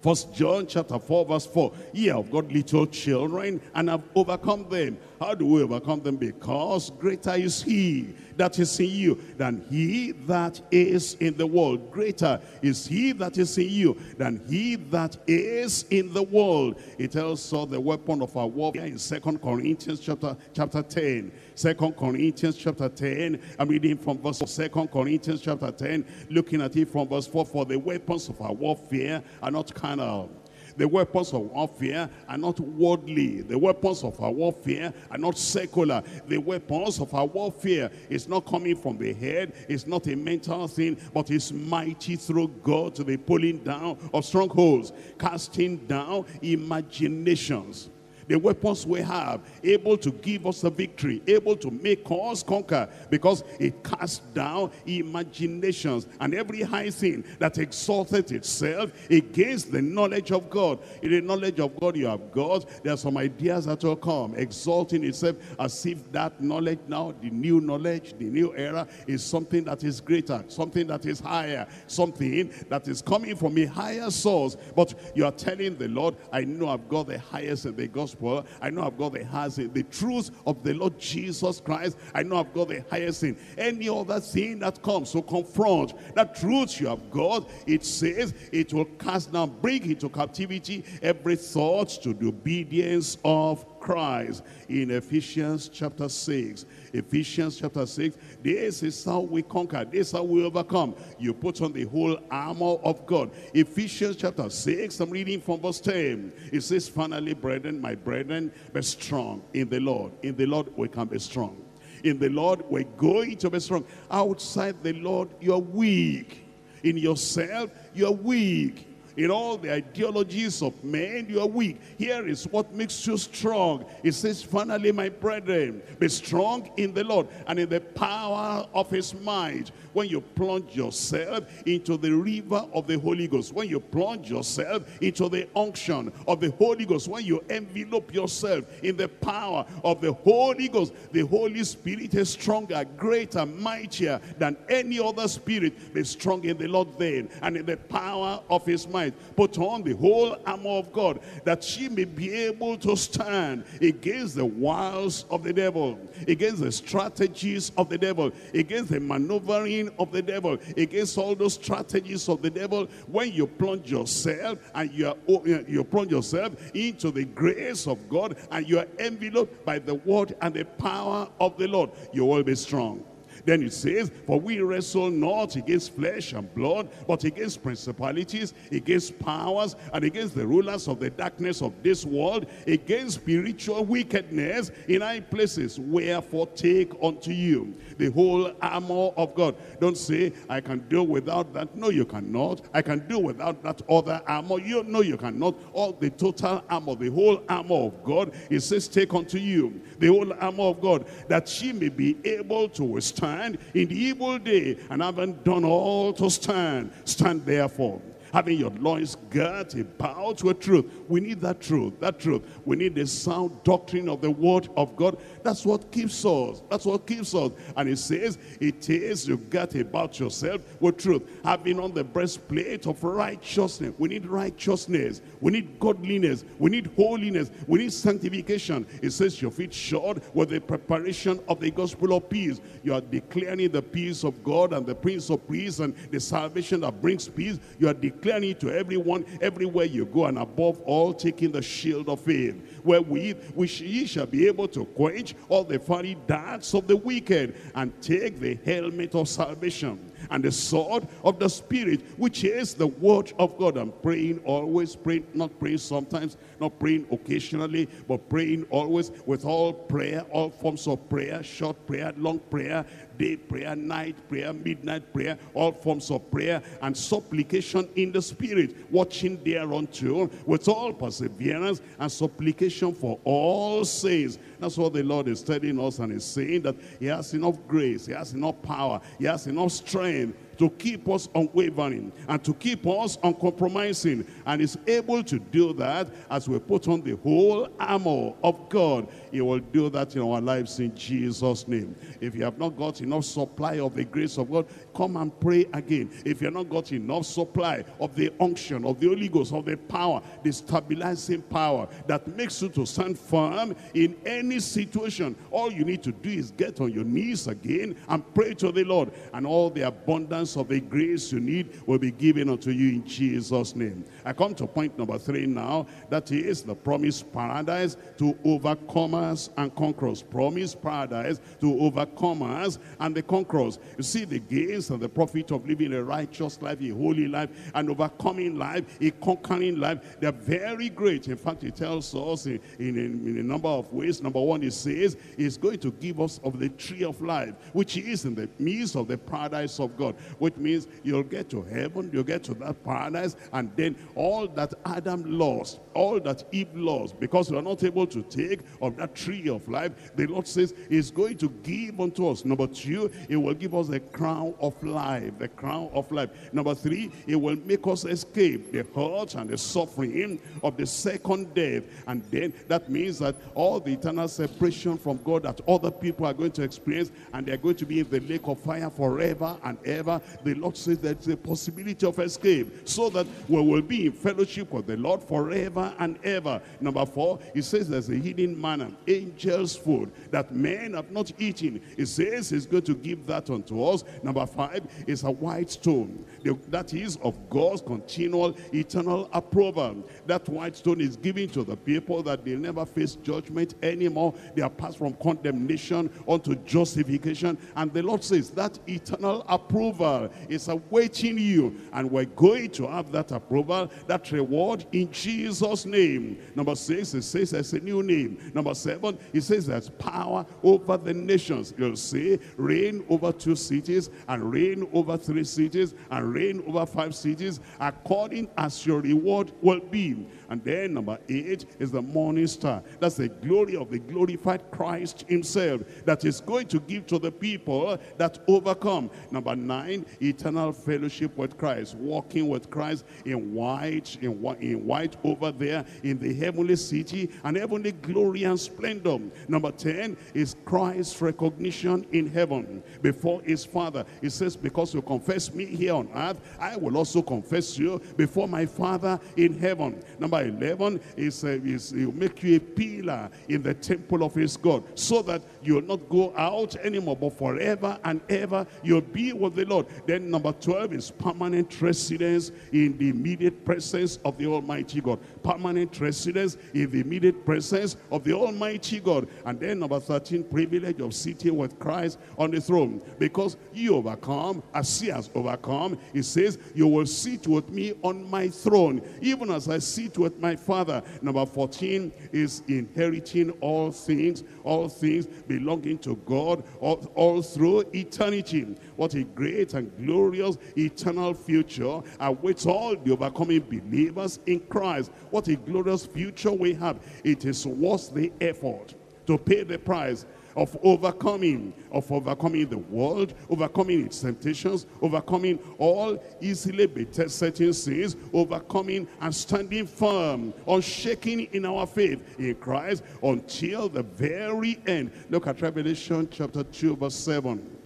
First John chapter 4 verse 4. Ye have got little children and have overcome them. How do we overcome them? Because greater is he that is in you than he that is in the world. Greater is he that is in you than he that is in the world. It tells us the weapon of our warfare in Second Corinthians chapter, chapter 10. Second Corinthians chapter 10. I'm reading from verse Second Corinthians chapter 10, looking at it from verse 4. For the weapons of our warfare are not carnal the weapons of warfare are not worldly. The weapons of our warfare are not secular. The weapons of our warfare is not coming from the head. It's not a mental thing, but it's mighty through God to the pulling down of strongholds, casting down imaginations the weapons we have, able to give us a victory, able to make us conquer, because it casts down imaginations and every high thing that exalted itself against the knowledge of God. In the knowledge of God you have got, there are some ideas that will come, exalting itself as if that knowledge now, the new knowledge, the new era, is something that is greater, something that is higher, something that is coming from a higher source. But you are telling the Lord, I know I've got the highest in the gospel gospel. I know I've got the highest the truth of the Lord Jesus Christ. I know I've got the highest thing. Any other thing that comes to confront that truth you have got, it says it will cast down, bring into captivity every thought to the obedience of Christ in Ephesians chapter 6. Ephesians chapter 6, this is how we conquer. This is how we overcome. You put on the whole armor of God. Ephesians chapter 6, I'm reading from verse 10. It says, finally, brethren, my brethren, be strong in the Lord. In the Lord, we can be strong. In the Lord, we're going to be strong. Outside the Lord, you're weak. In yourself, you're weak in all the ideologies of men, you are weak. Here is what makes you strong. It says, finally, my brethren, be strong in the Lord and in the power of his might. When you plunge yourself into the river of the Holy Ghost, when you plunge yourself into the unction of the Holy Ghost, when you envelope yourself in the power of the Holy Ghost, the Holy Spirit is stronger, greater, mightier than any other spirit. Be strong in the Lord then and in the power of his might might. Put on the whole armor of God, that she may be able to stand against the wiles of the devil, against the strategies of the devil, against the maneuvering of the devil, against all those strategies of the devil. When you plunge yourself and you, are, oh, you plunge yourself into the grace of God and you are enveloped by the word and the power of the Lord, you will be strong. Then it says, For we wrestle not against flesh and blood, but against principalities, against powers, and against the rulers of the darkness of this world, against spiritual wickedness in high places. Wherefore take unto you the whole armor of God. Don't say, I can do without that. No, you cannot. I can do without that other armor. You know you cannot. All the total armor, the whole armor of God, it says, take unto you the whole armor of God, that she may be able to withstand in the evil day, and having done all to stand, stand therefore having your loins girt about with truth. We need that truth, that truth. We need the sound doctrine of the word of God. That's what keeps us. That's what keeps us. And it says, it is you girt about yourself with truth. Having on the breastplate of righteousness. We need righteousness. We need godliness. We need holiness. We need sanctification. It says your feet shod with the preparation of the gospel of peace. You are declaring the peace of God and the Prince of Peace and the salvation that brings peace. You are declaring declaring it to everyone, everywhere you go, and above all, taking the shield of faith, where we, ye shall be able to quench all the fiery darts of the wicked, and take the helmet of salvation and the sword of the Spirit, which is the word of God. I'm praying always, praying, not praying sometimes, not praying occasionally, but praying always with all prayer, all forms of prayer, short prayer, long prayer, day prayer, night prayer, midnight prayer, all forms of prayer and supplication in the spirit, watching thereunto with all perseverance and supplication for all saints. That's what the Lord is telling us and is saying that he has enough grace, he has enough power, he has enough strength to keep us unwavering and to keep us uncompromising. And is able to do that as we put on the whole armor of God. He will do that in our lives in Jesus' name. If you have not got enough supply of the grace of God, come and pray again. If you have not got enough supply of the unction, of the Holy Ghost, of the power, the stabilizing power that makes you to stand firm in any situation, all you need to do is get on your knees again and pray to the Lord. And all the abundance of the grace you need will be given unto you in Jesus' name. I come to point number three now. That is the promised paradise to overcomers and conquerors. Promised paradise to overcomers and the conquerors. You see the gains and the profit of living a righteous life, a holy life, an overcoming life, a conquering life. They're very great. In fact, it tells us in, in, in a number of ways. Number one, he says, it's going to give us of the tree of life, which is in the midst of the paradise of God which means you'll get to heaven, you'll get to that paradise, and then all that Adam lost, all that Eve lost, because we are not able to take of that tree of life, the Lord says He's going to give unto us. Number two, He will give us the crown of life, the crown of life. Number three, He will make us escape the hurt and the suffering of the second death. And then that means that all the eternal separation from God that other people are going to experience, and they're going to be in the lake of fire forever and ever, the Lord says there's a possibility of escape so that we will be in fellowship with the Lord forever and ever. Number four, he says there's a hidden manna, angels food that men have not eaten. He says he's going to give that unto us. Number five is a white stone. That is of God's continual eternal approval. That white stone is given to the people that they never face judgment anymore. They are passed from condemnation unto justification. And the Lord says that eternal approval is awaiting you. And we're going to have that approval, that reward in Jesus' name. Number six, it says there's a new name. Number seven, it says there's power over the nations. You'll see reign over two cities and reign over three cities and reign over five cities according as your reward will be. And then number eight is the morning star. That's the glory of the glorified Christ himself that is going to give to the people that overcome. Number nine eternal fellowship with Christ, walking with Christ in white, in, in white over there in the heavenly city and heavenly glory and splendor. Number 10 is Christ's recognition in heaven before his Father. He says, because you confess me here on earth, I will also confess you before my Father in heaven. Number 11 is, uh, is he'll make you a pillar in the temple of his God so that you'll not go out anymore, but forever and ever you'll be with the Lord. Then number 12 is permanent residence in the immediate presence of the Almighty God. Permanent residence in the immediate presence of the Almighty God. And then number 13, privilege of sitting with Christ on the throne. Because you overcome, as he has overcome, he says, you will sit with me on my throne, even as I sit with my Father. Number 14 is inheriting all things, all things belonging to God, all, all through eternity. What a great and glorious eternal future awaits all the overcoming believers in Christ. What a glorious future we have. It is worth the effort to pay the price of overcoming, of overcoming the world, overcoming its temptations, overcoming all easily besetting sins, overcoming and standing firm, unshaking in our faith in Christ until the very end. Look at Revelation chapter 2 verse 7.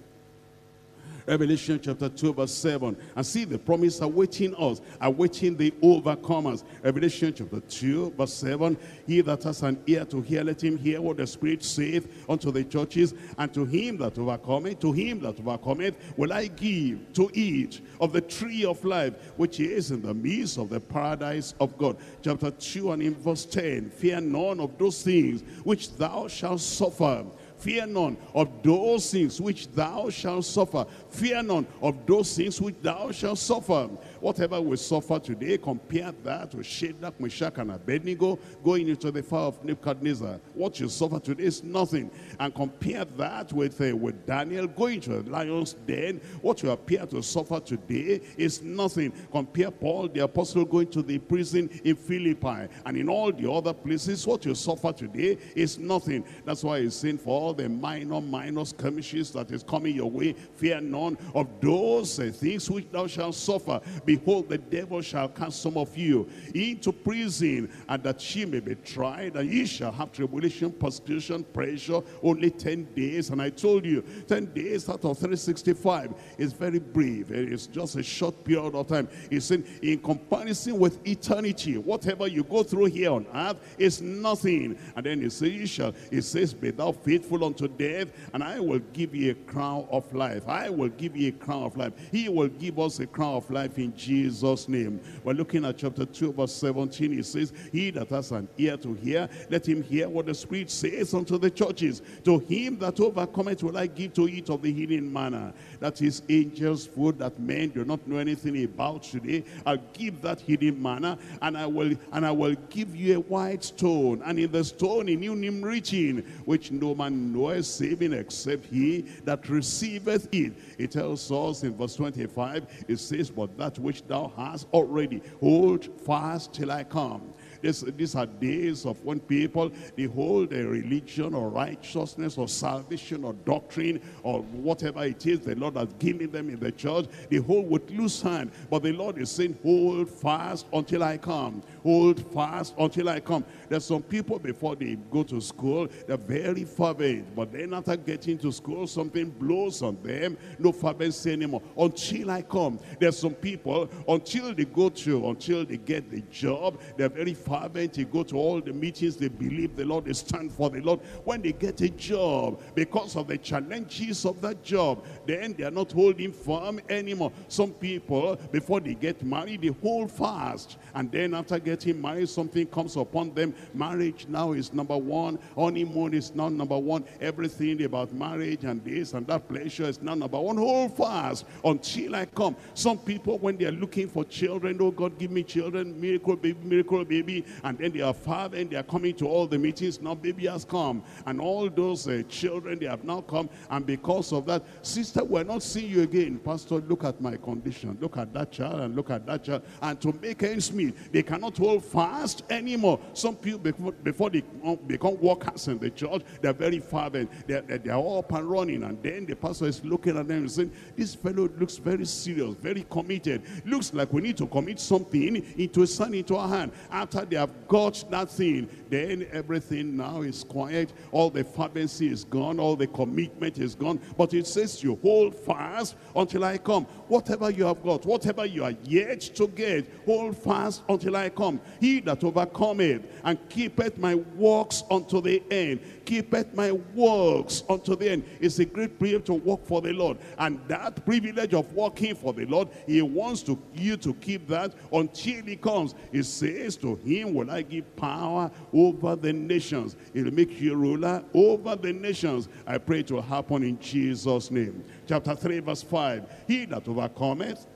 Revelation chapter 2 verse 7. And see the promise awaiting us, awaiting the overcomers. Revelation chapter 2 verse 7. He that has an ear to hear, let him hear what the Spirit saith unto the churches. And to him that overcometh, to him that overcometh, will I give to eat of the tree of life, which is in the midst of the paradise of God. Chapter 2 and in verse 10. Fear none of those things which thou shalt suffer. Fear none of those things which thou shalt suffer. Fear none of those things which thou shalt suffer. Whatever we suffer today, compare that with Shadrach, Meshach, and Abednego going into the fire of Nebuchadnezzar. What you suffer today is nothing. And compare that with, uh, with Daniel going to the lion's den. What you appear to suffer today is nothing. Compare Paul, the apostle, going to the prison in Philippi. And in all the other places, what you suffer today is nothing. That's why he's saying for all the minor, minor skirmishes that is coming your way, fear none of those uh, things which thou shalt suffer. Behold, the devil shall cast some of you into prison, and that ye may be tried, and ye shall have tribulation, persecution, pressure, only 10 days. And I told you, 10 days out of 365 is very brief. It's just a short period of time. It's in, in comparison with eternity. Whatever you go through here on earth is nothing. And then he says, shall, it says, be thou faithful unto death, and I will give you a crown of life. I will give you a crown of life. He will give us a crown of life in Jesus' name. We're looking at chapter 2, verse 17. It says, He that has an ear to hear, let him hear what the Spirit says unto the churches. To him that overcometh will I give to eat of the healing manna. That is angels' food that men do not know anything about today. I'll give that hidden manna, and I will and I will give you a white stone, and in the stone a new name written, which no man knoweth, saving except he that receiveth it. It tells us in verse 25, it says, But that which thou hast already, hold fast till I come. This, these are days of when people, they hold a religion or righteousness or salvation or doctrine or whatever it is the Lord has given them in the church. They hold with loose hand. But the Lord is saying, hold fast until I come. Hold fast until I come. There's some people before they go to school, they're very fervent. But then after getting to school, something blows on them. No fervency anymore. Until I come. There's some people, until they go to, until they get the job, they're very fervent. They go to all the meetings. They believe the Lord. They stand for the Lord. When they get a job, because of the challenges of that job, then they are not holding firm anymore. Some people, before they get married, they hold fast. And then after getting married, something comes upon them. Marriage now is number one. Honeymoon is now number one. Everything about marriage and this and that pleasure is now number one. Hold fast until I come. Some people, when they are looking for children, oh God, give me children, miracle baby, miracle baby, and then they are father, and they are coming to all the meetings. Now baby has come, and all those uh, children, they have now come, and because of that, sister, we're not seeing you again. Pastor, look at my condition. Look at that child, and look at that child. And to make ends meet, they cannot hold fast anymore. Some people, before, before they become workers in the church, they're very fervent. They're, they're all up and running, and then the pastor is looking at them and saying, this fellow looks very serious, very committed. Looks like we need to commit something into a son into our hand. After they have got that thing, then everything now is quiet. All the fervency is gone. All the commitment is gone. But it says you hold fast until I come. Whatever you have got, whatever you are yet to get, hold fast until I come. He that overcometh and keepeth my works unto the end, keepeth my works unto the end. It's a great privilege to work for the Lord. And that privilege of working for the Lord, he wants to you to keep that until he comes. He says to him, will I give power over the nations. He'll make you ruler over the nations. I pray it will happen in Jesus' name. Chapter 3 verse 5. He that overcometh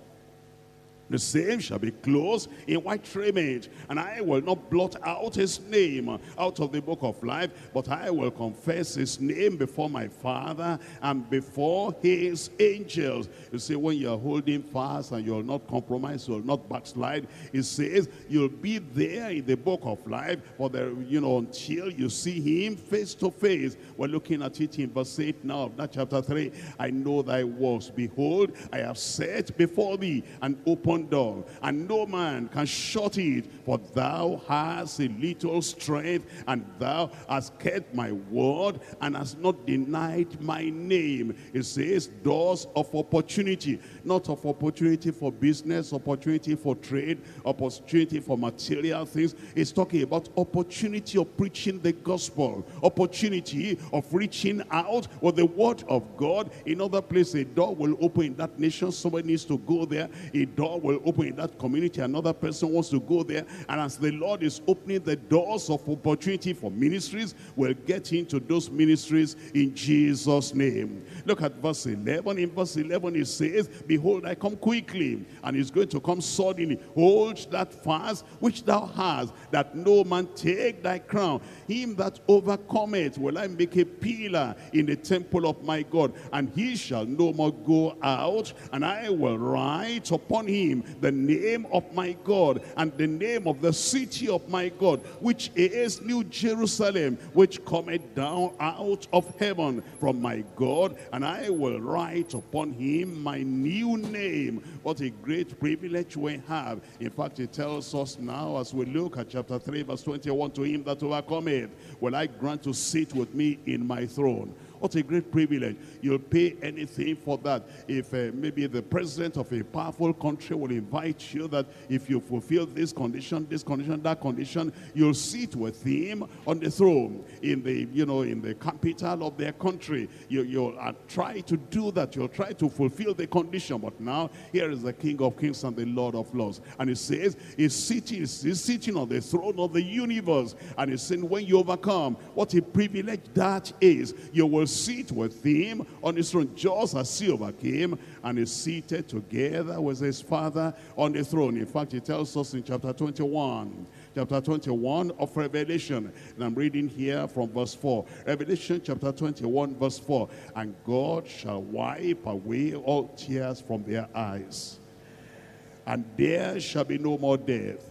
the same shall be clothed in white raiment, and I will not blot out his name out of the book of life, but I will confess his name before my Father and before his angels. You see, when you're holding fast and you'll not compromise, you'll not backslide, it says you'll be there in the book of life for the, you know, until you see him face to face. We're looking at it in verse 8 now of that chapter 3. I know thy works. Behold, I have set before thee and open door, and no man can shut it. For thou hast a little strength, and thou hast kept my word, and hast not denied my name. It says doors of opportunity, not of opportunity for business, opportunity for trade, opportunity for material things. It's talking about opportunity of preaching the gospel, opportunity of reaching out with the word of God. In other place, a door will open in that nation. Somebody needs to go there. A door will open in that community. Another person wants to go there. And as the Lord is opening the doors of opportunity for ministries, we'll get into those ministries in Jesus' name. Look at verse 11. In verse 11 it says, Behold, I come quickly, and it's going to come suddenly. Hold that fast which thou hast, that no man take thy crown. Him that overcometh will I make a pillar in the temple of my God, and he shall no more go out, and I will write upon him the name of my God, and the name of the city of my God, which is New Jerusalem, which cometh down out of heaven from my God, and I will write upon him my new name. What a great privilege we have. In fact, it tells us now as we look at chapter 3, verse 21, to him that overcometh, will I grant to sit with me in my throne what a great privilege. You'll pay anything for that. If uh, maybe the president of a powerful country will invite you that if you fulfill this condition, this condition, that condition, you'll sit with him on the throne in the, you know, in the capital of their country. You, you'll uh, try to do that. You'll try to fulfill the condition. But now, here is the King of Kings and the Lord of Lords. And he says, he's sitting, he's sitting on the throne of the universe. And he's saying, when you overcome, what a privilege that is. You will sit with him on his throne just as he overcame and is seated together with his father on the throne. In fact, he tells us in chapter 21, chapter 21 of Revelation. And I'm reading here from verse 4. Revelation chapter 21 verse 4. And God shall wipe away all tears from their eyes. And there shall be no more death,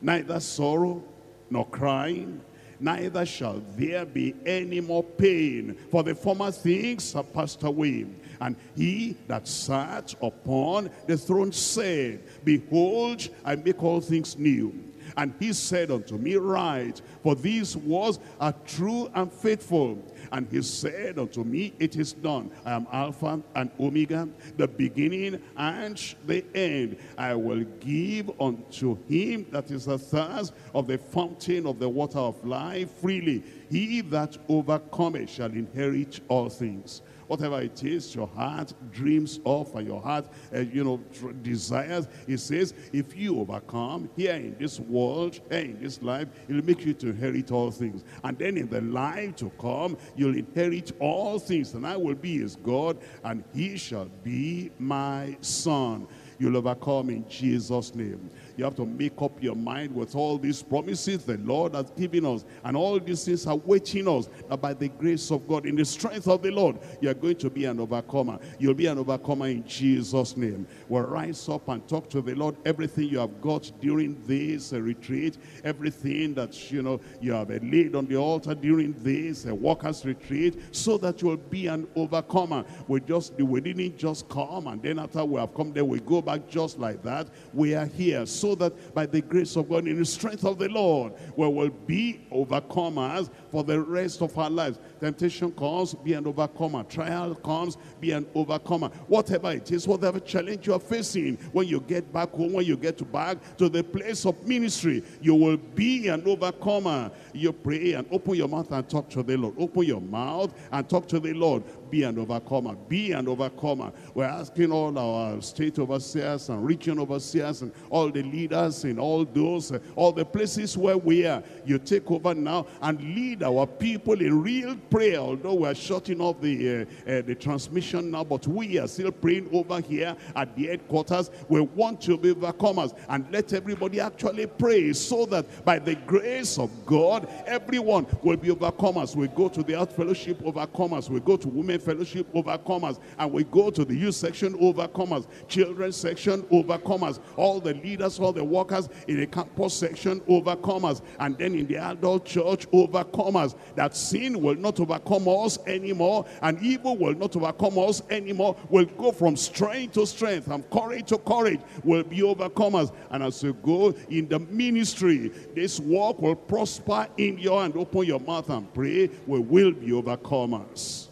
neither sorrow nor crying, neither shall there be any more pain, for the former things are passed away. And he that sat upon the throne said, Behold, I make all things new. And he said unto me, Write, for these words are true and faithful. And he said unto me, It is done. I am Alpha and Omega, the beginning and the end. I will give unto him that is the thirst of the fountain of the water of life freely. He that overcometh shall inherit all things whatever it is your heart dreams of and your heart, uh, you know, desires. He says, if you overcome here in this world, here in this life, it'll make you to inherit all things. And then in the life to come, you'll inherit all things. And I will be his God, and he shall be my son. You'll overcome in Jesus' name. You have to make up your mind with all these promises the Lord has given us. And all these things are waiting us. That by the grace of God, in the strength of the Lord, you are going to be an overcomer. You'll be an overcomer in Jesus' name. Well, rise up and talk to the Lord. Everything you have got during this uh, retreat, everything that, you know, you have laid on the altar during this uh, workers retreat, so that you'll be an overcomer. We just, we didn't just come and then after we have come there, we go back just like that. We are here. So that by the grace of God, in the strength of the Lord, we will be overcomers for the rest of our lives. Temptation comes, be an overcomer. Trial comes, be an overcomer. Whatever it is, whatever challenge you are facing, when you get back home, when you get back to the place of ministry, you will be an overcomer. You pray and open your mouth and talk to the Lord. Open your mouth and talk to the Lord. Be an overcomer. Be an overcomer. We're asking all our state overseers and region overseers and all the leaders in all those, uh, all the places where we are. You take over now and lead our people in real prayer. Although we're shutting off the, uh, uh, the transmission now, but we are still praying over here at the headquarters. We want to be overcomers and let everybody actually pray so that by the grace of God, everyone will be overcomers. We go to the out fellowship overcomers. We go to women fellowship overcomers. And we go to the youth section overcomers. Children's section overcomers. All the leaders, all the workers in the campus section overcomers. And then in the adult church overcomers. That sin will not overcome us anymore. And evil will not overcome us anymore. We'll go from strength to strength and courage to courage. We'll be overcomers. And as we go in the ministry, this work will prosper in your hand. Open your mouth and pray. We will be overcomers.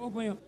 Open your